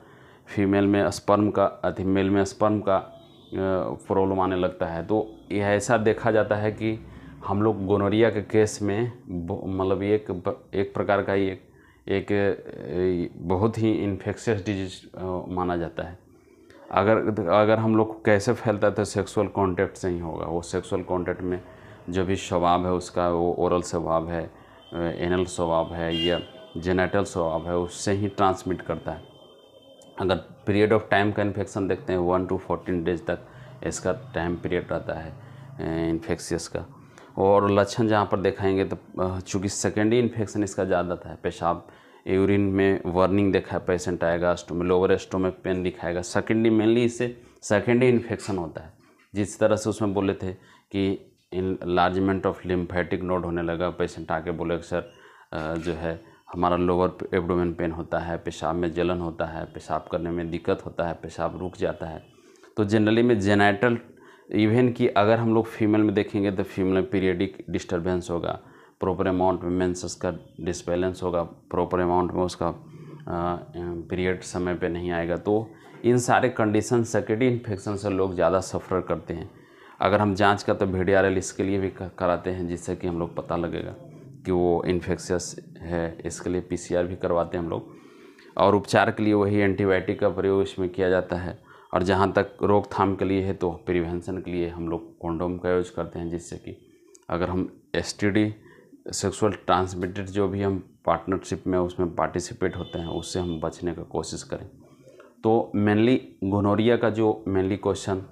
[SPEAKER 1] फीमेल में स्पर्म का अति मेल में स्पर्म का प्रॉब्लम आने लगता है। तो यह ऐसा देखा जाता है कि हम लोग गोनोरिया के केस में मतलब एक एक प्रकार का ये, एक बहुत ही इन्फेक्शियस डिज़ीज़ माना जाता है। अगर अगर हम लोग कैसे फैलता है तो सेक्सुअल कांटेक्ट से ही होगा। वो सेक्सुअल कांटेक्ट में जो भी स्वभाव है उसका, वो ओरल स्वभाव है एनल स्वभाव है या जेनेटल स्वभाव है, उससे ही ट्रांसमिट करता है। अगर पीरियड ऑफ़ टाइम का इन्फेक्शन देखते हैं वन टू फोर्टीन डेज़ तक इसका टाइम पीरियड रहता है इन्फेक्शियस का। और लक्षण जहाँ पर दिखाएँगे तो चूँकि सेकेंडरी इन्फेक्शन इसका ज़्यादा था, पेशाब यूरिन में वर्निंग देखा पेशेंट आएगा स्टोमिक लोअर स्टोमिक पेन दिखाएगा। सेकेंडरी मेनली इससे सेकेंडरी इन्फेक्शन होता है। जिस तरह से उसमें बोले थे कि लार्जमेंट ऑफ़ लिम्फेटिक नोड होने लगा पेशेंट आके बोले, सर जो है हमारा लोअर एब्डोमेन पेन होता है, पेशाब में जलन होता है, पेशाब करने में दिक्कत होता है, पेशाब रुक जाता है। तो जनरली में जेनाइटल इवन कि अगर हम लोग फीमेल में देखेंगे तो फीमेल में पीरियडिक डिस्टर्बेंस होगा प्रॉपर अमाउंट में मेंसेस का डिसबैलेंस होगा प्रॉपर अमाउंट में उसका पीरियड समय पे नहीं आएगा। तो इन सारे कंडीशन सेकेंडरी इन्फेक्शन से लोग ज़्यादा सफ़र करते हैं। अगर हम जाँच का तो वी इसके लिए भी कराते हैं जिससे कि हम लोग पता लगेगा। कि वो इन्फेक्शस है, इसके लिए पीसीआर भी करवाते हैं हम लोग। और उपचार के लिए वही एंटीबायोटिक का प्रयोग इसमें किया जाता है। और जहाँ तक रोकथाम के लिए है तो प्रिवेंशन के लिए हम लोग कॉन्डोम का यूज़ करते हैं, जिससे कि अगर हम एसटीडी सेक्सुअल ट्रांसमिटेड जो भी हम पार्टनरशिप में, उसमें पार्टिसिपेट होते हैं, उससे हम बचने का कोशिश करें। तो मेनली गोनोरिया का जो मेनली क्वेश्चन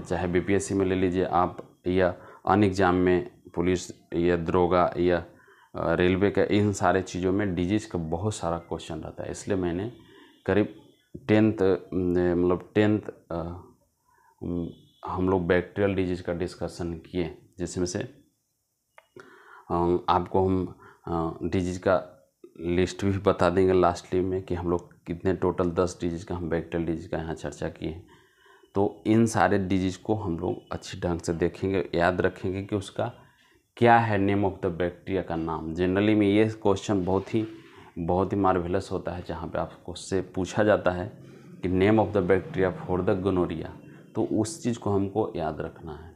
[SPEAKER 1] चाहे बीपीएससी में ले लीजिए आप या अन एग्ज़ाम में पुलिस या दरोगा या रेलवे का इन सारे चीज़ों में डिज़ीज़ का बहुत सारा क्वेश्चन रहता है। इसलिए मैंने करीब टेंथ मतलब टेंथ हम लोग बैक्टीरियल डिज़ीज़ का डिस्कशन किए, जिसमें से आपको हम डिज़ीज़ का लिस्ट भी बता देंगे लास्टली में कि हम लोग कितने टोटल दस डिज़ीज़ का, हम बैक्टीरियल डिज़ीज़ का यहाँ चर्चा किए। हैं तो इन सारे डिज़ीज़ को हम लोग अच्छी ढंग से देखेंगे, याद रखेंगे कि उसका क्या है नेम ऑफ़ द बैक्टीरिया का नाम? जनरली में ये क्वेश्चन बहुत ही बहुत ही मार्वेलस होता है, जहाँ पे आपको उससे पूछा जाता है कि name of the bacteria for the gonorrhoea तो उस चीज़ को हमको याद रखना है।